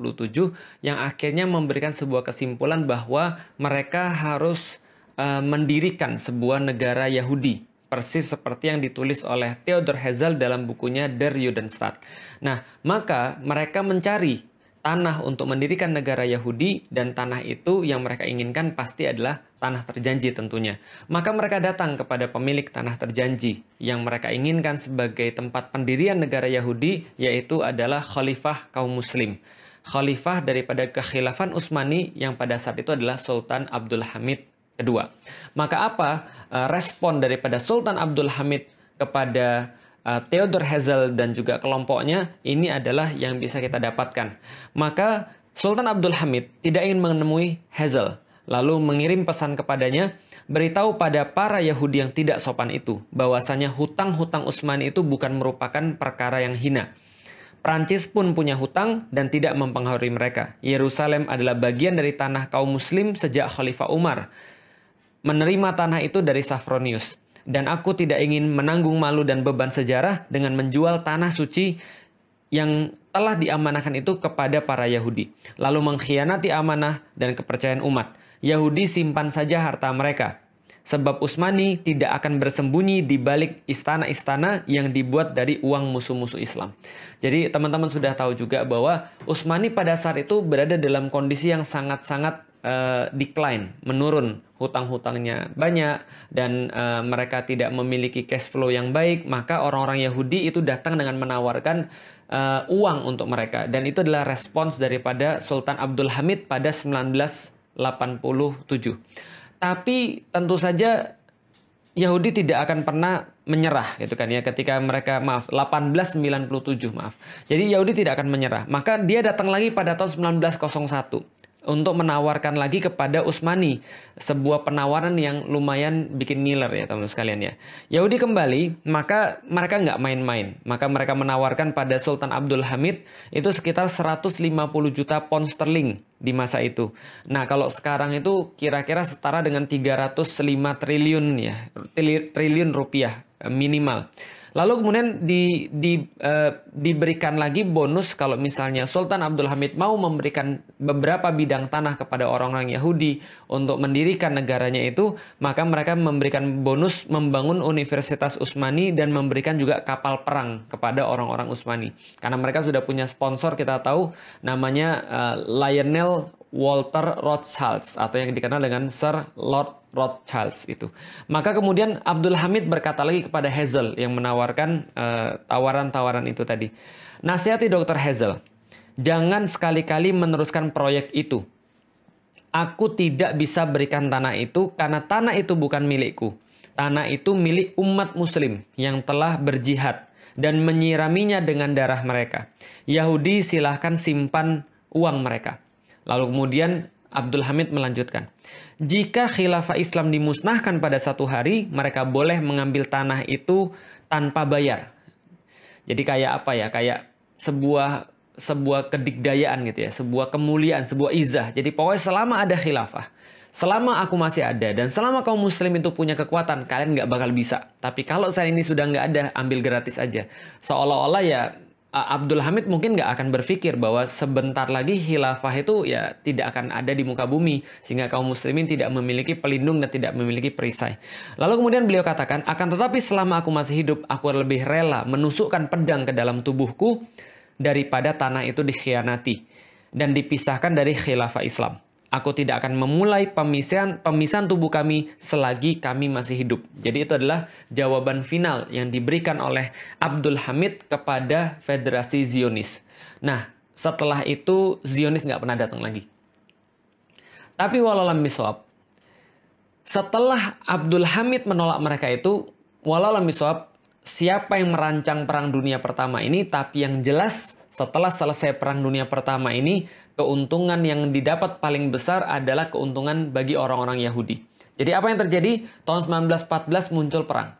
yang akhirnya memberikan sebuah kesimpulan bahwa mereka harus uh, mendirikan sebuah negara Yahudi persis seperti yang ditulis oleh Theodor Herzl dalam bukunya Der Judenstaat. Nah, maka mereka mencari tanah untuk mendirikan negara Yahudi dan tanah itu yang mereka inginkan pasti adalah tanah terjanji tentunya. Maka mereka datang kepada pemilik tanah terjanji yang mereka inginkan sebagai tempat pendirian negara Yahudi yaitu adalah khalifah kaum muslim. Khalifah daripada kekhilafan Utsmani yang pada saat itu adalah Sultan Abdul Hamid kedua. Maka apa eh, respon daripada Sultan Abdul Hamid kepada uh, Theodor Herzl dan juga kelompoknya ini adalah yang bisa kita dapatkan. Maka Sultan Abdul Hamid tidak ingin menemui Herzl. lalu mengirim pesan kepadanya, beritahu pada para Yahudi yang tidak sopan itu bahwasanya hutang-hutang Utsmani itu bukan merupakan perkara yang hina. Prancis pun punya hutang dan tidak mempengaruhi mereka. Yerusalem adalah bagian dari tanah kaum muslim sejak Khalifah Umar. Menerima tanah itu dari Safronius. Dan aku tidak ingin menanggung malu dan beban sejarah dengan menjual tanah suci yang telah diamanahkan itu kepada para Yahudi. Lalu mengkhianati amanah dan kepercayaan umat. Yahudi simpan saja harta mereka. Sebab Usmani tidak akan bersembunyi di balik istana-istana yang dibuat dari uang musuh-musuh Islam. Jadi teman-teman sudah tahu juga bahwa Usmani pada saat itu berada dalam kondisi yang sangat-sangat uh, decline, menurun, hutang-hutangnya banyak dan uh, mereka tidak memiliki cash flow yang baik, maka orang-orang Yahudi itu datang dengan menawarkan uh, uang untuk mereka dan itu adalah respons daripada Sultan Abdul Hamid pada 1987. Tapi tentu saja Yahudi tidak akan pernah menyerah gitu kan ya ketika mereka maaf 1897 maaf. Jadi Yahudi tidak akan menyerah. Maka dia datang lagi pada tahun 1901 untuk menawarkan lagi kepada Utsmani sebuah penawaran yang lumayan bikin ngiler ya teman-teman sekalian ya. Yahudi kembali, maka mereka nggak main-main. Maka mereka menawarkan pada Sultan Abdul Hamid itu sekitar 150 juta pound sterling di masa itu. Nah, kalau sekarang itu kira-kira setara dengan 305 triliun ya, triliun rupiah eh, minimal. Lalu kemudian di, di, uh, diberikan lagi bonus kalau misalnya Sultan Abdul Hamid mau memberikan beberapa bidang tanah kepada orang-orang Yahudi untuk mendirikan negaranya itu, maka mereka memberikan bonus membangun Universitas Utsmani dan memberikan juga kapal perang kepada orang-orang Utsmani. Karena mereka sudah punya sponsor kita tahu namanya uh, Lionel Walter Rothschild atau yang dikenal dengan Sir Lord Rothschild itu. Maka kemudian Abdul Hamid berkata lagi kepada Hazel yang menawarkan eh, tawaran-tawaran uh, itu tadi. Nasihati Dr. Hazel, jangan sekali-kali meneruskan proyek itu. Aku tidak bisa berikan tanah itu karena tanah itu bukan milikku. Tanah itu milik umat muslim yang telah berjihad dan menyiraminya dengan darah mereka. Yahudi silahkan simpan uang mereka. Lalu kemudian Abdul Hamid melanjutkan, jika khilafah Islam dimusnahkan pada satu hari, mereka boleh mengambil tanah itu tanpa bayar. Jadi kayak apa ya? Kayak sebuah sebuah kedikdayaan gitu ya, sebuah kemuliaan, sebuah izah. Jadi pokoknya selama ada khilafah, selama aku masih ada dan selama kaum muslim itu punya kekuatan, kalian nggak bakal bisa. Tapi kalau saya ini sudah nggak ada, ambil gratis aja. Seolah-olah ya Abdul Hamid mungkin nggak akan berpikir bahwa sebentar lagi khilafah itu ya tidak akan ada di muka bumi sehingga kaum muslimin tidak memiliki pelindung dan tidak memiliki perisai. Lalu kemudian beliau katakan, akan tetapi selama aku masih hidup, aku lebih rela menusukkan pedang ke dalam tubuhku daripada tanah itu dikhianati dan dipisahkan dari khilafah Islam. Aku tidak akan memulai pemisahan pemisahan tubuh kami selagi kami masih hidup. Jadi itu adalah jawaban final yang diberikan oleh Abdul Hamid kepada Federasi Zionis. Nah, setelah itu Zionis nggak pernah datang lagi. Tapi walau miswab, setelah Abdul Hamid menolak mereka itu, walau miswab, siapa yang merancang perang dunia pertama ini, tapi yang jelas setelah selesai perang dunia pertama ini, keuntungan yang didapat paling besar adalah keuntungan bagi orang-orang Yahudi. Jadi apa yang terjadi? Tahun 1914 muncul perang.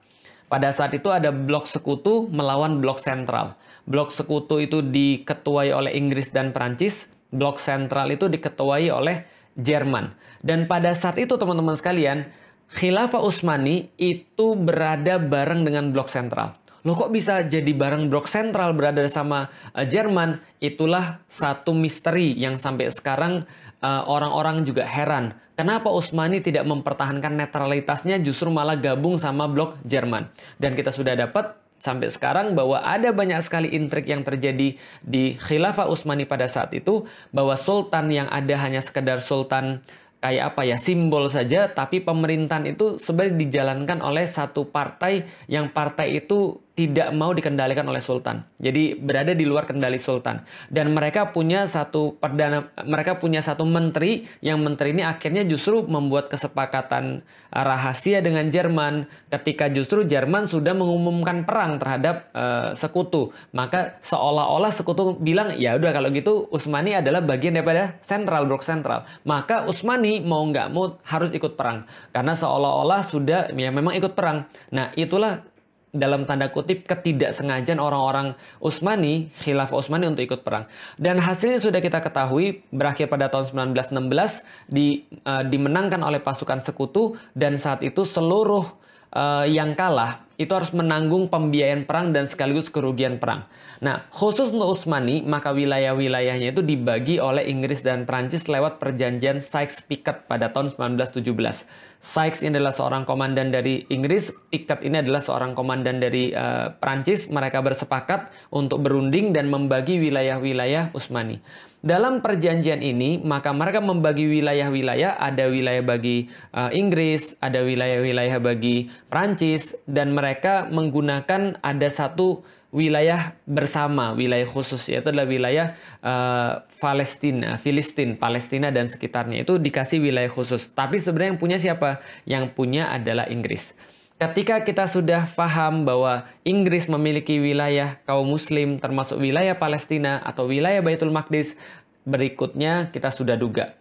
Pada saat itu ada blok sekutu melawan blok sentral. Blok sekutu itu diketuai oleh Inggris dan Prancis, blok sentral itu diketuai oleh Jerman. Dan pada saat itu teman-teman sekalian, Khilafah Utsmani itu berada bareng dengan blok sentral. Loh kok bisa jadi barang blok sentral berada sama uh, Jerman? Itulah satu misteri yang sampai sekarang uh, orang-orang juga heran. Kenapa Utsmani tidak mempertahankan netralitasnya justru malah gabung sama blok Jerman? Dan kita sudah dapat sampai sekarang bahwa ada banyak sekali intrik yang terjadi di Khilafah Utsmani pada saat itu bahwa sultan yang ada hanya sekedar sultan kayak apa ya simbol saja tapi pemerintahan itu sebenarnya dijalankan oleh satu partai yang partai itu tidak mau dikendalikan oleh sultan. Jadi berada di luar kendali sultan. Dan mereka punya satu perdana mereka punya satu menteri yang menteri ini akhirnya justru membuat kesepakatan uh, rahasia dengan Jerman ketika justru Jerman sudah mengumumkan perang terhadap uh, sekutu. Maka seolah-olah sekutu bilang ya udah kalau gitu Utsmani adalah bagian daripada sentral blok sentral. Maka Utsmani mau nggak mau harus ikut perang karena seolah-olah sudah ya memang ikut perang. Nah, itulah dalam tanda kutip ketidaksengajaan orang-orang Utsmani, khilafah Utsmani untuk ikut perang. Dan hasilnya sudah kita ketahui berakhir pada tahun 1916 di, uh, dimenangkan oleh pasukan sekutu dan saat itu seluruh uh, yang kalah itu harus menanggung pembiayaan perang dan sekaligus kerugian perang. Nah, khusus untuk Utsmani, maka wilayah-wilayahnya itu dibagi oleh Inggris dan Prancis lewat perjanjian Sykes-Picot pada tahun 1917. Sykes ini adalah seorang komandan dari Inggris, Picot ini adalah seorang komandan dari uh, Prancis. Mereka bersepakat untuk berunding dan membagi wilayah-wilayah Utsmani. Dalam perjanjian ini, maka mereka membagi wilayah-wilayah, ada wilayah bagi uh, Inggris, ada wilayah-wilayah bagi Prancis, dan mereka menggunakan ada satu wilayah bersama, wilayah khusus, yaitu adalah wilayah uh, Palestina, Filistin, Palestina dan sekitarnya. Itu dikasih wilayah khusus. Tapi sebenarnya yang punya siapa? Yang punya adalah Inggris. Ketika kita sudah paham bahwa Inggris memiliki wilayah kaum muslim termasuk wilayah Palestina atau wilayah Baitul Maqdis, berikutnya kita sudah duga.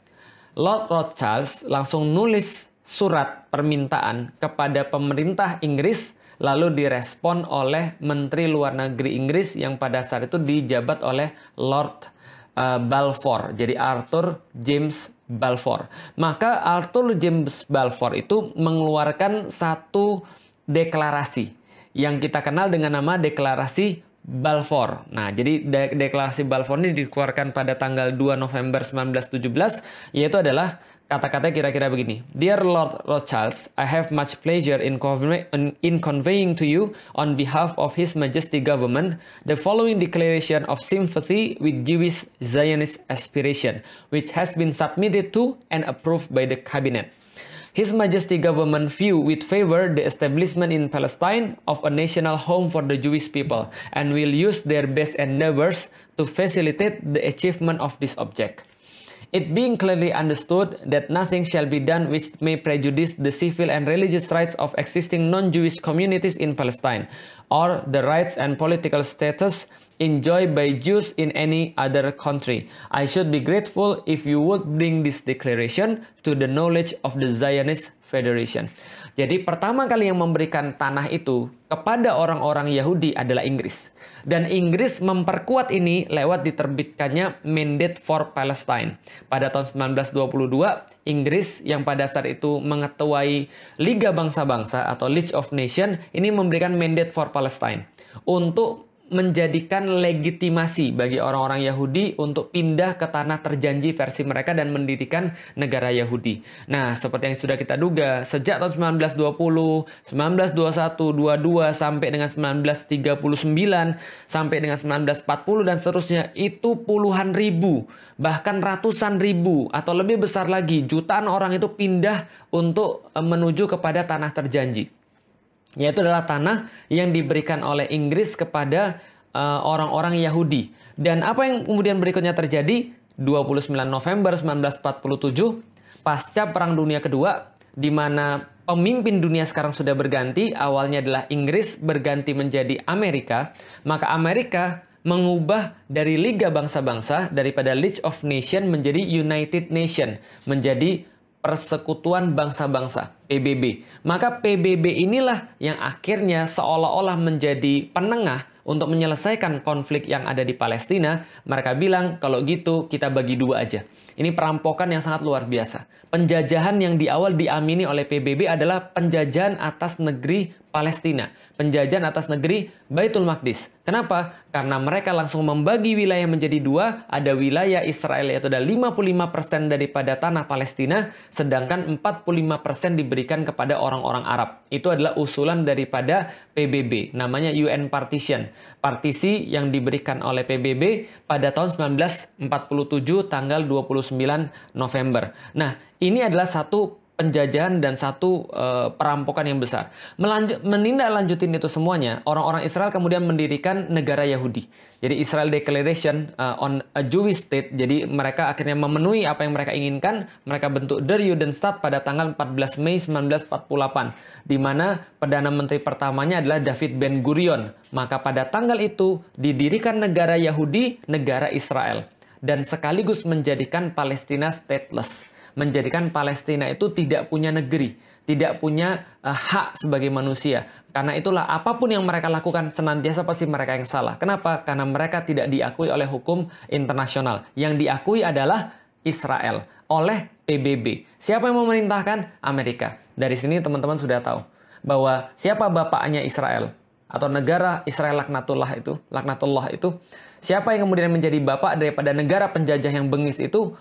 Lord Rothschild langsung nulis surat permintaan kepada pemerintah Inggris lalu direspon oleh Menteri Luar Negeri Inggris yang pada saat itu dijabat oleh Lord uh, Balfour. Jadi Arthur James Balfour. Maka Arthur James Balfour itu mengeluarkan satu deklarasi yang kita kenal dengan nama deklarasi Balfour. Nah, jadi de deklarasi Balfour ini dikeluarkan pada tanggal 2 November 1917 yaitu adalah kata-kata kira-kira begini. Dear Lord Rothschild, I have much pleasure in, in conveying to you on behalf of His Majesty government the following declaration of sympathy with Jewish Zionist aspiration, which has been submitted to and approved by the cabinet. His Majesty government view with favor the establishment in Palestine of a national home for the Jewish people and will use their best endeavors to facilitate the achievement of this object. It being clearly understood that nothing shall be done which may prejudice the civil and religious rights of existing non-Jewish communities in Palestine, or the rights and political status enjoyed by Jews in any other country. I should be grateful if you would bring this declaration to the knowledge of the Zionist Federation. Jadi pertama kali yang memberikan tanah itu kepada orang-orang Yahudi adalah Inggris. Dan Inggris memperkuat ini lewat diterbitkannya Mandate for Palestine. Pada tahun 1922, Inggris yang pada saat itu mengetuai Liga Bangsa-Bangsa atau League of Nations ini memberikan Mandate for Palestine untuk menjadikan legitimasi bagi orang-orang Yahudi untuk pindah ke tanah terjanji versi mereka dan mendirikan negara Yahudi. Nah, seperti yang sudah kita duga, sejak tahun 1920, 1921, 22 sampai dengan 1939 sampai dengan 1940 dan seterusnya itu puluhan ribu, bahkan ratusan ribu atau lebih besar lagi jutaan orang itu pindah untuk eh, menuju kepada tanah terjanji yaitu adalah tanah yang diberikan oleh Inggris kepada uh, orang-orang uh, Yahudi. Dan apa yang kemudian berikutnya terjadi? 29 November 1947, pasca Perang Dunia Kedua, di mana pemimpin dunia sekarang sudah berganti, awalnya adalah Inggris berganti menjadi Amerika, maka Amerika mengubah dari Liga Bangsa-Bangsa daripada League of Nations menjadi United Nation, menjadi Persekutuan Bangsa-Bangsa PBB. Maka PBB inilah yang akhirnya seolah-olah menjadi penengah untuk menyelesaikan konflik yang ada di Palestina. Mereka bilang kalau gitu kita bagi dua aja. Ini perampokan yang sangat luar biasa. Penjajahan yang di awal diamini oleh PBB adalah penjajahan atas negeri Palestina, penjajahan atas negeri Baitul Maqdis. Kenapa? Karena mereka langsung membagi wilayah menjadi dua, ada wilayah Israel yaitu ada 55% daripada tanah Palestina, sedangkan 45% diberikan kepada orang-orang Arab. Itu adalah usulan daripada PBB, namanya UN Partition. Partisi yang diberikan oleh PBB pada tahun 1947 tanggal 29 November. Nah, ini adalah satu penjajahan dan satu uh, perampokan yang besar. Menindaklanjutin itu semuanya, orang-orang Israel kemudian mendirikan negara Yahudi. Jadi Israel Declaration uh, on a Jewish State. Jadi mereka akhirnya memenuhi apa yang mereka inginkan. Mereka bentuk Der Judenstaat pada tanggal 14 Mei 1948, di mana perdana menteri pertamanya adalah David Ben Gurion. Maka pada tanggal itu didirikan negara Yahudi, negara Israel, dan sekaligus menjadikan Palestina stateless menjadikan Palestina itu tidak punya negeri, tidak punya uh, hak sebagai manusia. Karena itulah apa pun yang mereka lakukan senantiasa pasti mereka yang salah. Kenapa? Karena mereka tidak diakui oleh hukum internasional. Yang diakui adalah Israel oleh PBB. Siapa yang memerintahkan? Amerika. Dari sini teman-teman sudah tahu bahwa siapa bapaknya Israel atau negara Israel laknatullah itu, laknatullah itu, siapa yang kemudian menjadi bapak daripada negara penjajah yang bengis itu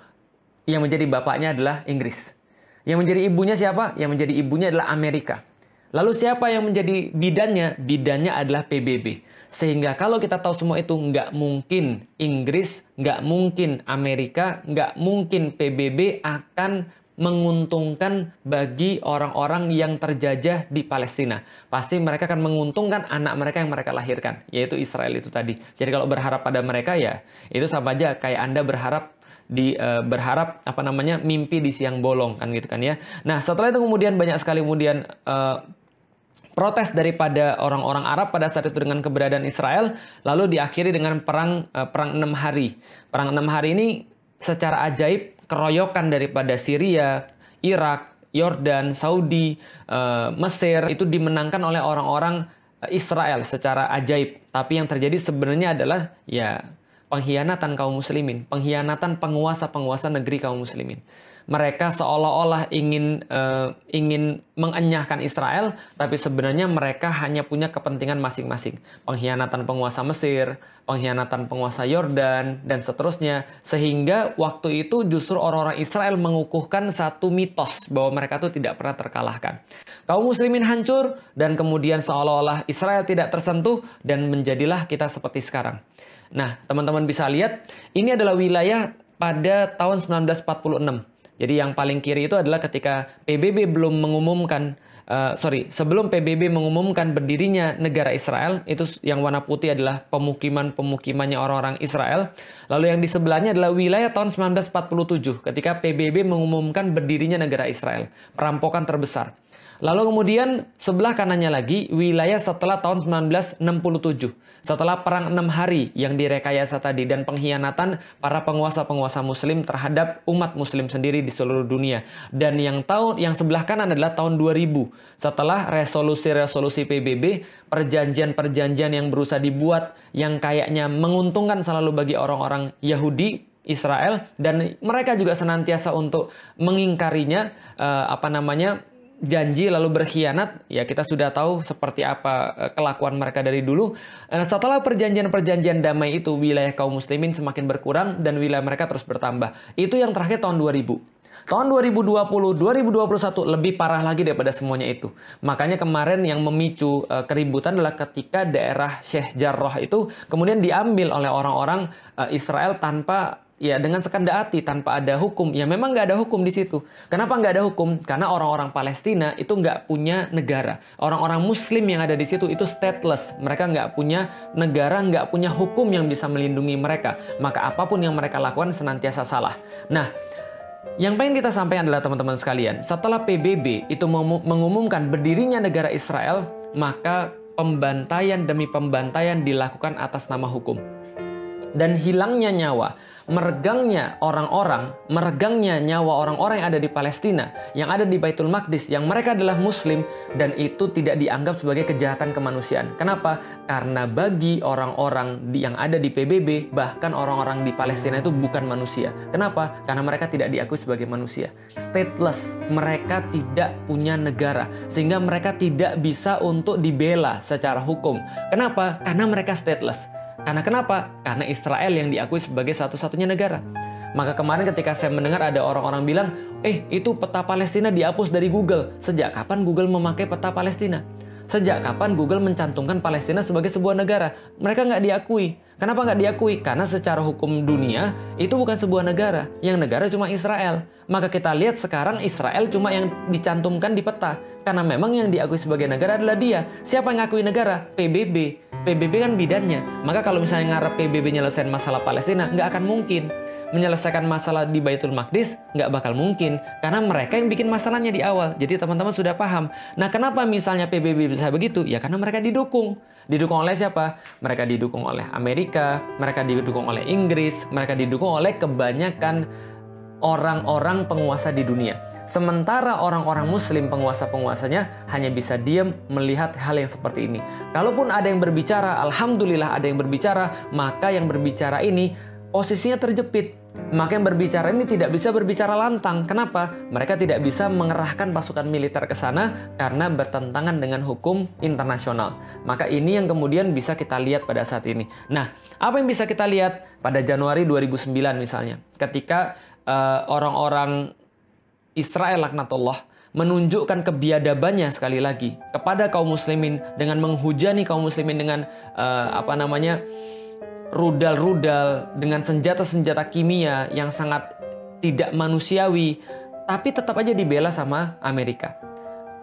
yang menjadi bapaknya adalah Inggris. Yang menjadi ibunya siapa? Yang menjadi ibunya adalah Amerika. Lalu siapa yang menjadi bidannya? Bidannya adalah PBB. Sehingga kalau kita tahu semua itu, nggak mungkin Inggris, nggak mungkin Amerika, nggak mungkin PBB akan menguntungkan bagi orang-orang yang terjajah di Palestina. Pasti mereka akan menguntungkan anak mereka yang mereka lahirkan, yaitu Israel itu tadi. Jadi kalau berharap pada mereka ya, itu sama aja kayak Anda berharap di uh, berharap apa namanya mimpi di siang bolong kan gitu kan ya. Nah setelah itu kemudian banyak sekali kemudian uh, protes daripada orang-orang Arab pada saat itu dengan keberadaan Israel lalu diakhiri dengan perang uh, perang enam hari. Perang enam hari ini secara ajaib keroyokan daripada Syria, Irak, Yordan, Saudi, uh, Mesir itu dimenangkan oleh orang-orang Israel secara ajaib. Tapi yang terjadi sebenarnya adalah ya pengkhianatan kaum muslimin, pengkhianatan penguasa-penguasa negeri kaum muslimin. Mereka seolah-olah ingin uh, ingin mengenyahkan Israel, tapi sebenarnya mereka hanya punya kepentingan masing-masing. Pengkhianatan penguasa Mesir, pengkhianatan penguasa Yordan, dan seterusnya. Sehingga waktu itu justru orang-orang Israel mengukuhkan satu mitos bahwa mereka itu tidak pernah terkalahkan. Kaum muslimin hancur, dan kemudian seolah-olah Israel tidak tersentuh, dan menjadilah kita seperti sekarang. Nah, teman-teman bisa lihat, ini adalah wilayah pada tahun 1946. Jadi yang paling kiri itu adalah ketika PBB belum mengumumkan, uh, sorry, sebelum PBB mengumumkan berdirinya negara Israel, itu yang warna putih adalah pemukiman-pemukimannya orang-orang Israel. Lalu yang di sebelahnya adalah wilayah tahun 1947, ketika PBB mengumumkan berdirinya negara Israel. Perampokan terbesar. Lalu kemudian sebelah kanannya lagi wilayah setelah tahun 1967. Setelah perang enam hari yang direkayasa tadi dan pengkhianatan para penguasa-penguasa muslim terhadap umat muslim sendiri di seluruh dunia. Dan yang tahun yang sebelah kanan adalah tahun 2000. Setelah resolusi-resolusi PBB, perjanjian-perjanjian yang berusaha dibuat yang kayaknya menguntungkan selalu bagi orang-orang Yahudi Israel dan mereka juga senantiasa untuk mengingkarinya uh, apa namanya janji lalu berkhianat, ya kita sudah tahu seperti apa eh, kelakuan mereka dari dulu. Nah, setelah perjanjian-perjanjian damai itu, wilayah kaum muslimin semakin berkurang dan wilayah mereka terus bertambah. Itu yang terakhir tahun 2000. Tahun 2020, 2021 lebih parah lagi daripada semuanya itu. Makanya kemarin yang memicu uh, keributan adalah ketika daerah Syekh Jarrah itu kemudian diambil oleh orang-orang Israel tanpa ya dengan sekanda hati tanpa ada hukum. Ya memang nggak ada hukum di situ. Kenapa nggak ada hukum? Karena orang-orang Palestina itu nggak punya negara. Orang-orang Muslim yang ada di situ itu stateless. Mereka nggak punya negara nggak punya hukum yang bisa melindungi mereka. Maka apa pun yang mereka lakukan senantiasa salah. Nah yang pengen kita sampaikan adalah teman-teman sekalian, setelah PBB itu mengumumkan berdirinya negara Israel, maka pembantaian demi pembantaian dilakukan atas nama hukum. Dan hilangnya nyawa, meregangnya orang-orang, meregangnya nyawa orang-orang yang ada di Palestina, yang ada di Baitul Maqdis, yang mereka adalah muslim dan itu tidak dianggap sebagai kejahatan kemanusiaan. Kenapa? Karena bagi orang-orang yang ada di PBB, bahkan orang-orang di Palestina itu bukan manusia. Kenapa? Karena mereka tidak diakui sebagai manusia. Stateless, mereka tidak punya negara sehingga mereka tidak bisa untuk dibela secara hukum. Kenapa? Karena mereka stateless. Karena kenapa? Karena Israel yang diakui sebagai satu-satunya negara. Maka kemarin ketika saya mendengar ada orang-orang bilang, eh itu peta Palestina dihapus dari Google. Sejak kapan Google memakai peta Palestina? Sejak kapan Google mencantumkan Palestina sebagai sebuah negara? Mereka nggak diakui. Kenapa nggak diakui? Karena secara hukum dunia itu bukan sebuah negara. Yang negara cuma Israel. Maka kita lihat sekarang Israel cuma yang dicantumkan di peta. Karena memang yang diakui sebagai negara adalah dia. Siapa yang ngakui negara? PBB. PBB kan bidannya. Maka kalau misalnya ngarep PBB nyelesain masalah Palestina, nggak akan mungkin menyelesaikan masalah di Baitul Maqdis nggak bakal mungkin karena mereka yang bikin masalahnya di awal. Jadi teman-teman sudah paham. Nah, kenapa misalnya PBB bisa begitu? Ya karena mereka didukung. Didukung oleh siapa? Mereka didukung oleh Amerika, mereka didukung oleh Inggris, mereka didukung oleh kebanyakan orang-orang penguasa di dunia. Sementara orang-orang muslim penguasa-penguasanya hanya bisa diam melihat hal yang seperti ini. Kalaupun ada yang berbicara, alhamdulillah ada yang berbicara, maka yang berbicara ini posisinya terjepit. Maka yang berbicara ini tidak bisa berbicara lantang. Kenapa? Mereka tidak bisa mengerahkan pasukan militer ke sana karena bertentangan dengan hukum internasional. Maka ini yang kemudian bisa kita lihat pada saat ini. Nah, apa yang bisa kita lihat pada Januari 2009 misalnya, ketika uh, orang-orang Israel laknatullah menunjukkan kebiadabannya sekali lagi kepada kaum muslimin dengan menghujani kaum muslimin dengan uh, apa namanya rudal-rudal dengan senjata-senjata kimia yang sangat tidak manusiawi, tapi tetap aja dibela sama Amerika.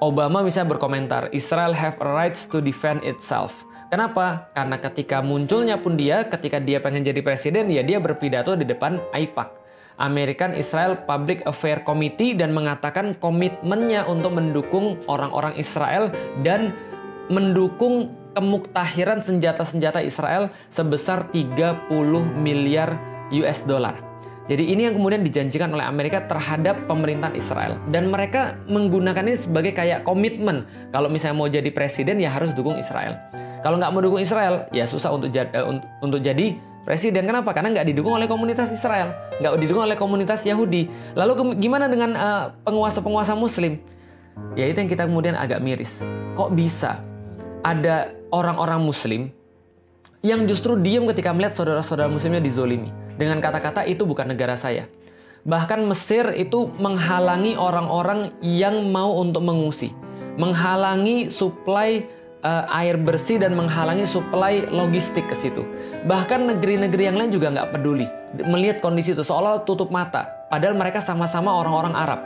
Obama bisa berkomentar, Israel have a rights to defend itself. Kenapa? Karena ketika munculnya pun dia, ketika dia pengen jadi presiden, ya dia berpidato di depan AIPAC. American Israel Public Affair Committee dan mengatakan komitmennya untuk mendukung orang-orang Israel dan mendukung kemuktahiran senjata-senjata Israel sebesar 30 miliar US dollar. Jadi ini yang kemudian dijanjikan oleh Amerika terhadap pemerintahan Israel. Dan mereka menggunakan ini sebagai kayak komitmen. Kalau misalnya mau jadi presiden ya harus dukung Israel. Kalau nggak mau dukung Israel ya susah untuk, jad, uh, untuk jadi presiden. Kenapa? Karena nggak didukung oleh komunitas Israel. Nggak didukung oleh komunitas Yahudi. Lalu gimana dengan eh, penguasa-penguasa uh, muslim? Ya itu yang kita kemudian agak miris. Kok bisa ada orang-orang muslim yang justru diam ketika melihat saudara-saudara muslimnya dizolimi. Dengan kata-kata itu bukan negara saya. Bahkan Mesir itu menghalangi orang-orang yang mau untuk mengungsi. Menghalangi suplai uh, air bersih dan menghalangi suplai logistik ke situ. Bahkan negeri-negeri yang lain juga nggak peduli melihat kondisi itu seolah tutup mata. Padahal mereka sama-sama orang-orang Arab.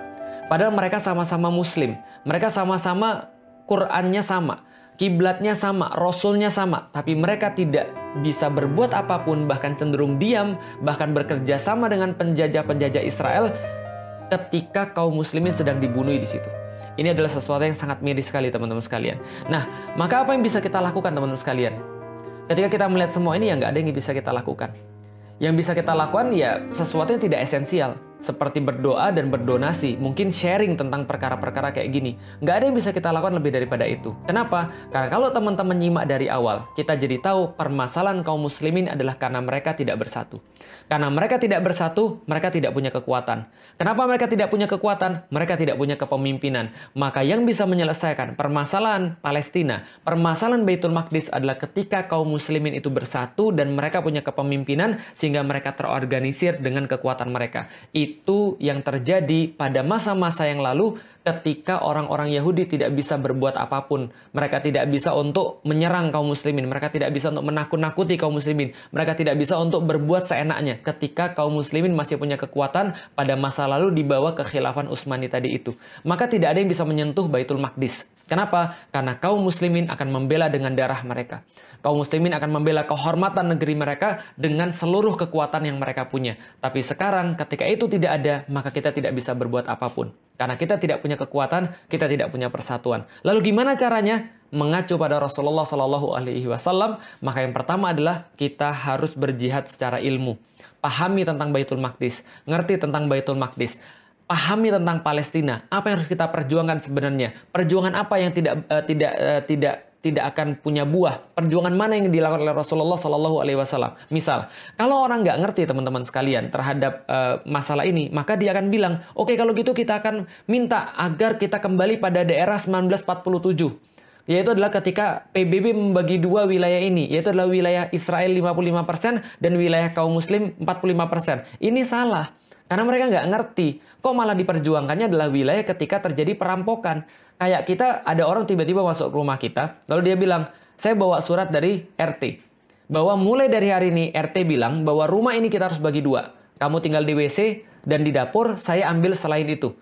Padahal mereka sama-sama Muslim. Mereka sama-sama Qurannya sama kiblatnya sama, rasulnya sama, tapi mereka tidak bisa berbuat apa pun, bahkan cenderung diam, bahkan bekerja sama dengan penjajah-penjajah Israel ketika kaum muslimin sedang dibunuh di situ. Ini adalah sesuatu yang sangat miris sekali teman-teman sekalian. Nah, maka apa yang bisa kita lakukan teman-teman sekalian? Ketika kita melihat semua ini ya nggak ada yang bisa kita lakukan. Yang bisa kita lakukan ya sesuatu yang tidak esensial seperti berdoa dan berdonasi, mungkin sharing tentang perkara-perkara kayak gini. Nggak ada yang bisa kita lakukan lebih daripada itu. Kenapa? Karena kalau teman-teman nyimak dari awal, kita jadi tahu permasalahan kaum muslimin adalah karena mereka tidak bersatu. Karena mereka tidak bersatu, mereka tidak punya kekuatan. Kenapa mereka tidak punya kekuatan? Mereka tidak punya kepemimpinan. Maka yang bisa menyelesaikan permasalahan Palestina, permasalahan Baitul Maqdis adalah ketika kaum muslimin itu bersatu dan mereka punya kepemimpinan sehingga mereka terorganisir dengan kekuatan mereka. Itu yang terjadi pada masa-masa yang lalu ketika orang-orang Yahudi tidak bisa berbuat apa pun. Mereka tidak bisa untuk menyerang kaum muslimin. Mereka tidak bisa untuk menakut-nakuti kaum muslimin. Mereka tidak bisa untuk berbuat seenaknya ketika kaum muslimin masih punya kekuatan pada masa lalu dibawa ke khilafan Utsmani tadi itu. Maka tidak ada yang bisa menyentuh Baitul Maqdis. Kenapa? Karena kaum muslimin akan membela dengan darah mereka. Kaum muslimin akan membela kehormatan negeri mereka dengan seluruh kekuatan yang mereka punya. Tapi sekarang ketika itu tidak ada, maka kita tidak bisa berbuat apa pun. Karena kita tidak punya kekuatan, kita tidak punya persatuan. Lalu gimana caranya? Mengacu pada Rasulullah Shallallahu Alaihi Wasallam, maka yang pertama adalah kita harus berjihad secara ilmu. Pahami tentang Baitul Maqdis, ngerti tentang Baitul Maqdis pahami tentang Palestina. Apa yang harus kita perjuangkan sebenarnya? Perjuangan apa yang tidak uh, tidak uh, tidak tidak akan punya buah. Perjuangan mana yang dilakukan oleh Rasulullah Shallallahu Alaihi Wasallam. Misal, kalau orang nggak ngerti teman-teman sekalian terhadap uh, masalah ini, maka dia akan bilang, oke okay, kalau gitu kita akan minta agar kita kembali pada daerah 1947 yaitu adalah ketika PBB membagi dua wilayah ini, yaitu adalah wilayah Israel 55% dan wilayah kaum muslim 45%. Ini salah. Karena mereka nggak ngerti, kok malah diperjuangkannya adalah wilayah ketika terjadi perampokan. Kayak kita ada orang tiba-tiba masuk ke rumah kita, lalu dia bilang, saya bawa surat dari RT. Bahwa mulai dari hari ini RT bilang bahwa rumah ini kita harus bagi dua. Kamu tinggal di WC dan di dapur, saya ambil selain itu.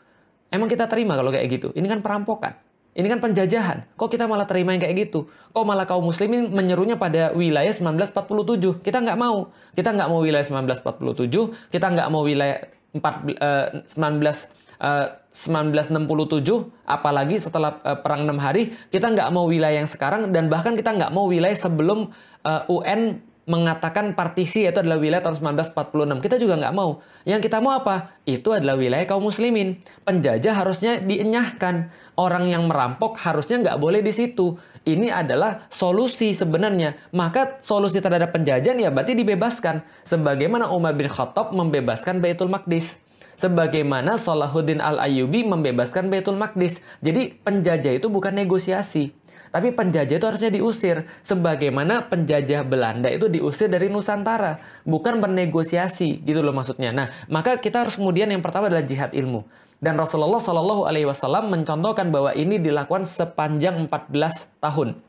Emang kita terima kalau kayak gitu? Ini kan perampokan. Ini kan penjajahan. Kok kita malah terima yang kayak gitu? Kok malah kaum muslimin menyerunya pada wilayah 1947? Kita nggak mau. Kita nggak mau wilayah 1947. Kita nggak mau wilayah 4, uh, 19 uh, 1967, apalagi setelah uh, perang enam hari, kita nggak mau wilayah yang sekarang dan bahkan kita nggak mau wilayah sebelum uh, UN mengatakan partisi itu adalah wilayah tahun 1946. Kita juga nggak mau. Yang kita mau apa? Itu adalah wilayah kaum muslimin. Penjajah harusnya dienyahkan. Orang yang merampok harusnya nggak boleh di situ. Ini adalah solusi sebenarnya. Maka solusi terhadap penjajahan ya berarti dibebaskan. Sebagaimana Umar bin Khattab membebaskan Baitul Maqdis sebagaimana Salahuddin Al-Ayyubi membebaskan Baitul Maqdis. Jadi penjajah itu bukan negosiasi. Tapi penjajah itu harusnya diusir. Sebagaimana penjajah Belanda itu diusir dari Nusantara. Bukan bernegosiasi gitu loh maksudnya. Nah, maka kita harus kemudian yang pertama adalah jihad ilmu. Dan Rasulullah Shallallahu Alaihi Wasallam mencontohkan bahwa ini dilakukan sepanjang 14 tahun.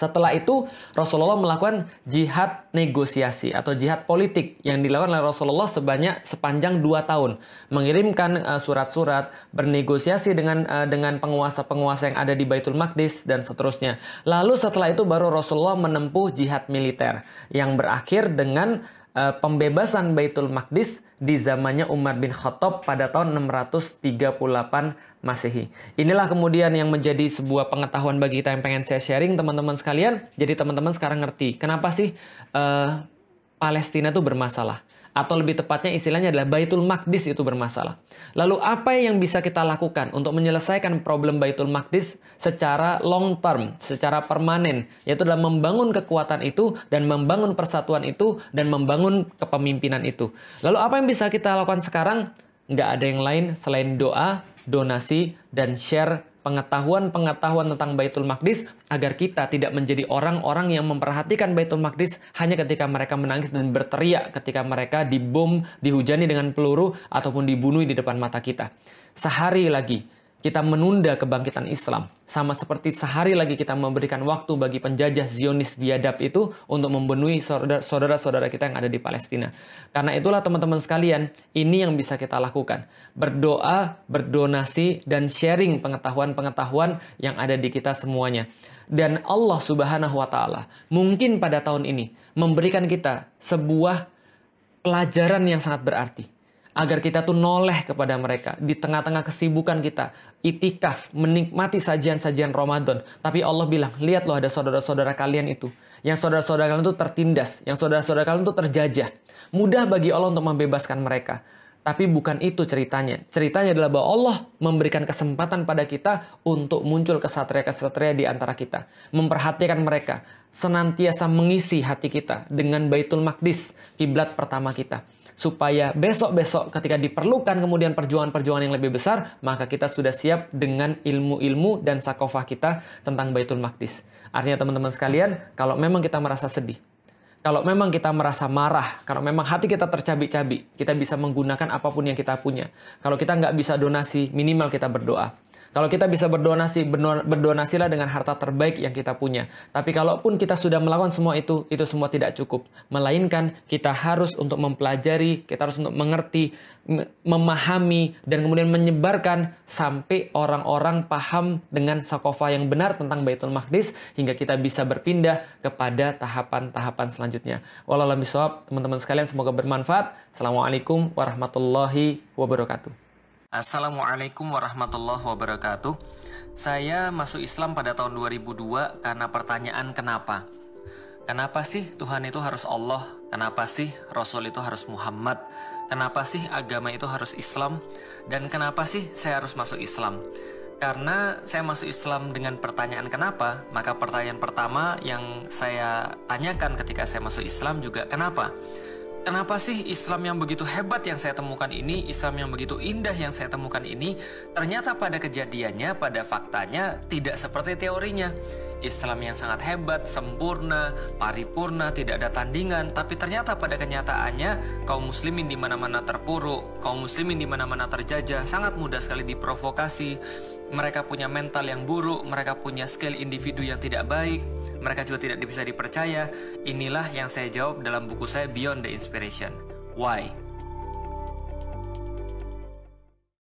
Setelah itu Rasulullah melakukan jihad negosiasi atau jihad politik yang dilakukan oleh Rasulullah sebanyak sepanjang dua tahun, mengirimkan uh, surat-surat, bernegosiasi dengan uh, dengan penguasa-penguasa yang ada di Baitul Maqdis dan seterusnya. Lalu setelah itu baru Rasulullah menempuh jihad militer yang berakhir dengan uh, pembebasan Baitul Maqdis di zamannya Umar bin Khattab pada tahun 638 Masehi. Inilah kemudian yang menjadi sebuah pengetahuan bagi kita yang pengen saya sharing teman-teman sekalian. Jadi teman-teman sekarang ngerti kenapa sih uh, Palestina itu bermasalah atau lebih tepatnya istilahnya adalah Baitul Maqdis itu bermasalah. Lalu apa yang bisa kita lakukan untuk menyelesaikan problem Baitul Maqdis secara long term, secara permanen, yaitu adalah membangun kekuatan itu dan membangun persatuan itu dan membangun kepemimpinan itu. Lalu apa yang bisa kita lakukan sekarang? Nggak ada yang lain selain doa, donasi, dan share pengetahuan-pengetahuan tentang Baitul Maqdis agar kita tidak menjadi orang-orang yang memperhatikan Baitul Maqdis hanya ketika mereka menangis dan berteriak ketika mereka dibom, dihujani dengan peluru ataupun dibunuh di depan mata kita. Sehari lagi kita menunda kebangkitan Islam. Sama seperti sehari lagi kita memberikan waktu bagi penjajah Zionis biadab itu untuk membunuh saudara-saudara kita yang ada di Palestina. Karena itulah teman-teman sekalian, ini yang bisa kita lakukan. Berdoa, berdonasi, dan sharing pengetahuan-pengetahuan yang ada di kita semuanya. Dan Allah subhanahu wa ta'ala mungkin pada tahun ini memberikan kita sebuah pelajaran yang sangat berarti agar kita tuh noleh kepada mereka di tengah-tengah kesibukan kita itikaf menikmati sajian-sajian Ramadan tapi Allah bilang lihat loh ada saudara-saudara kalian itu yang saudara-saudara kalian itu tertindas yang saudara-saudara kalian itu terjajah mudah bagi Allah untuk membebaskan mereka tapi bukan itu ceritanya. Ceritanya adalah bahwa Allah memberikan kesempatan pada kita untuk muncul kesatria-kesatria di antara kita. Memperhatikan mereka. Senantiasa mengisi hati kita dengan Baitul Maqdis, kiblat pertama kita supaya besok-besok ketika diperlukan kemudian perjuangan-perjuangan yang lebih besar, maka kita sudah siap dengan ilmu-ilmu dan sakofah kita tentang Baitul Maqdis. Artinya teman-teman sekalian, kalau memang kita merasa sedih, kalau memang kita merasa marah, kalau memang hati kita tercabik-cabik, kita bisa menggunakan apa pun yang kita punya. Kalau kita nggak bisa donasi, minimal kita berdoa. Kalau kita bisa berdonasi, berdonasilah dengan harta terbaik yang kita punya. Tapi kalaupun kita sudah melakukan semua itu, itu semua tidak cukup. Melainkan kita harus untuk mempelajari, kita harus untuk mengerti, memahami, dan kemudian menyebarkan sampai orang-orang paham dengan sakofa yang benar tentang Baitul Maqdis hingga kita bisa berpindah kepada tahapan-tahapan selanjutnya. Wallahualam teman-teman sekalian semoga bermanfaat. Assalamualaikum warahmatullahi wabarakatuh. Assalamualaikum warahmatullahi wabarakatuh. Saya masuk Islam pada tahun 2002 karena pertanyaan kenapa. Kenapa sih Tuhan itu harus Allah? Kenapa sih Rasul itu harus Muhammad? Kenapa sih agama itu harus Islam? Dan kenapa sih saya harus masuk Islam? Karena saya masuk Islam dengan pertanyaan kenapa, maka pertanyaan pertama yang saya tanyakan ketika saya masuk Islam juga kenapa? Kenapa sih Islam yang begitu hebat yang saya temukan ini, Islam yang begitu indah yang saya temukan ini, ternyata pada kejadiannya, pada faktanya tidak seperti teorinya. Islam yang sangat hebat, sempurna, paripurna, tidak ada tandingan, tapi ternyata pada kenyataannya kaum muslimin di mana-mana terpuruk, kaum muslimin di mana-mana terjajah, sangat mudah sekali diprovokasi. Mereka punya mental yang buruk, mereka punya skill individu yang tidak baik, mereka juga tidak bisa dipercaya. Inilah yang saya jawab dalam buku saya Beyond the Inspiration. Why?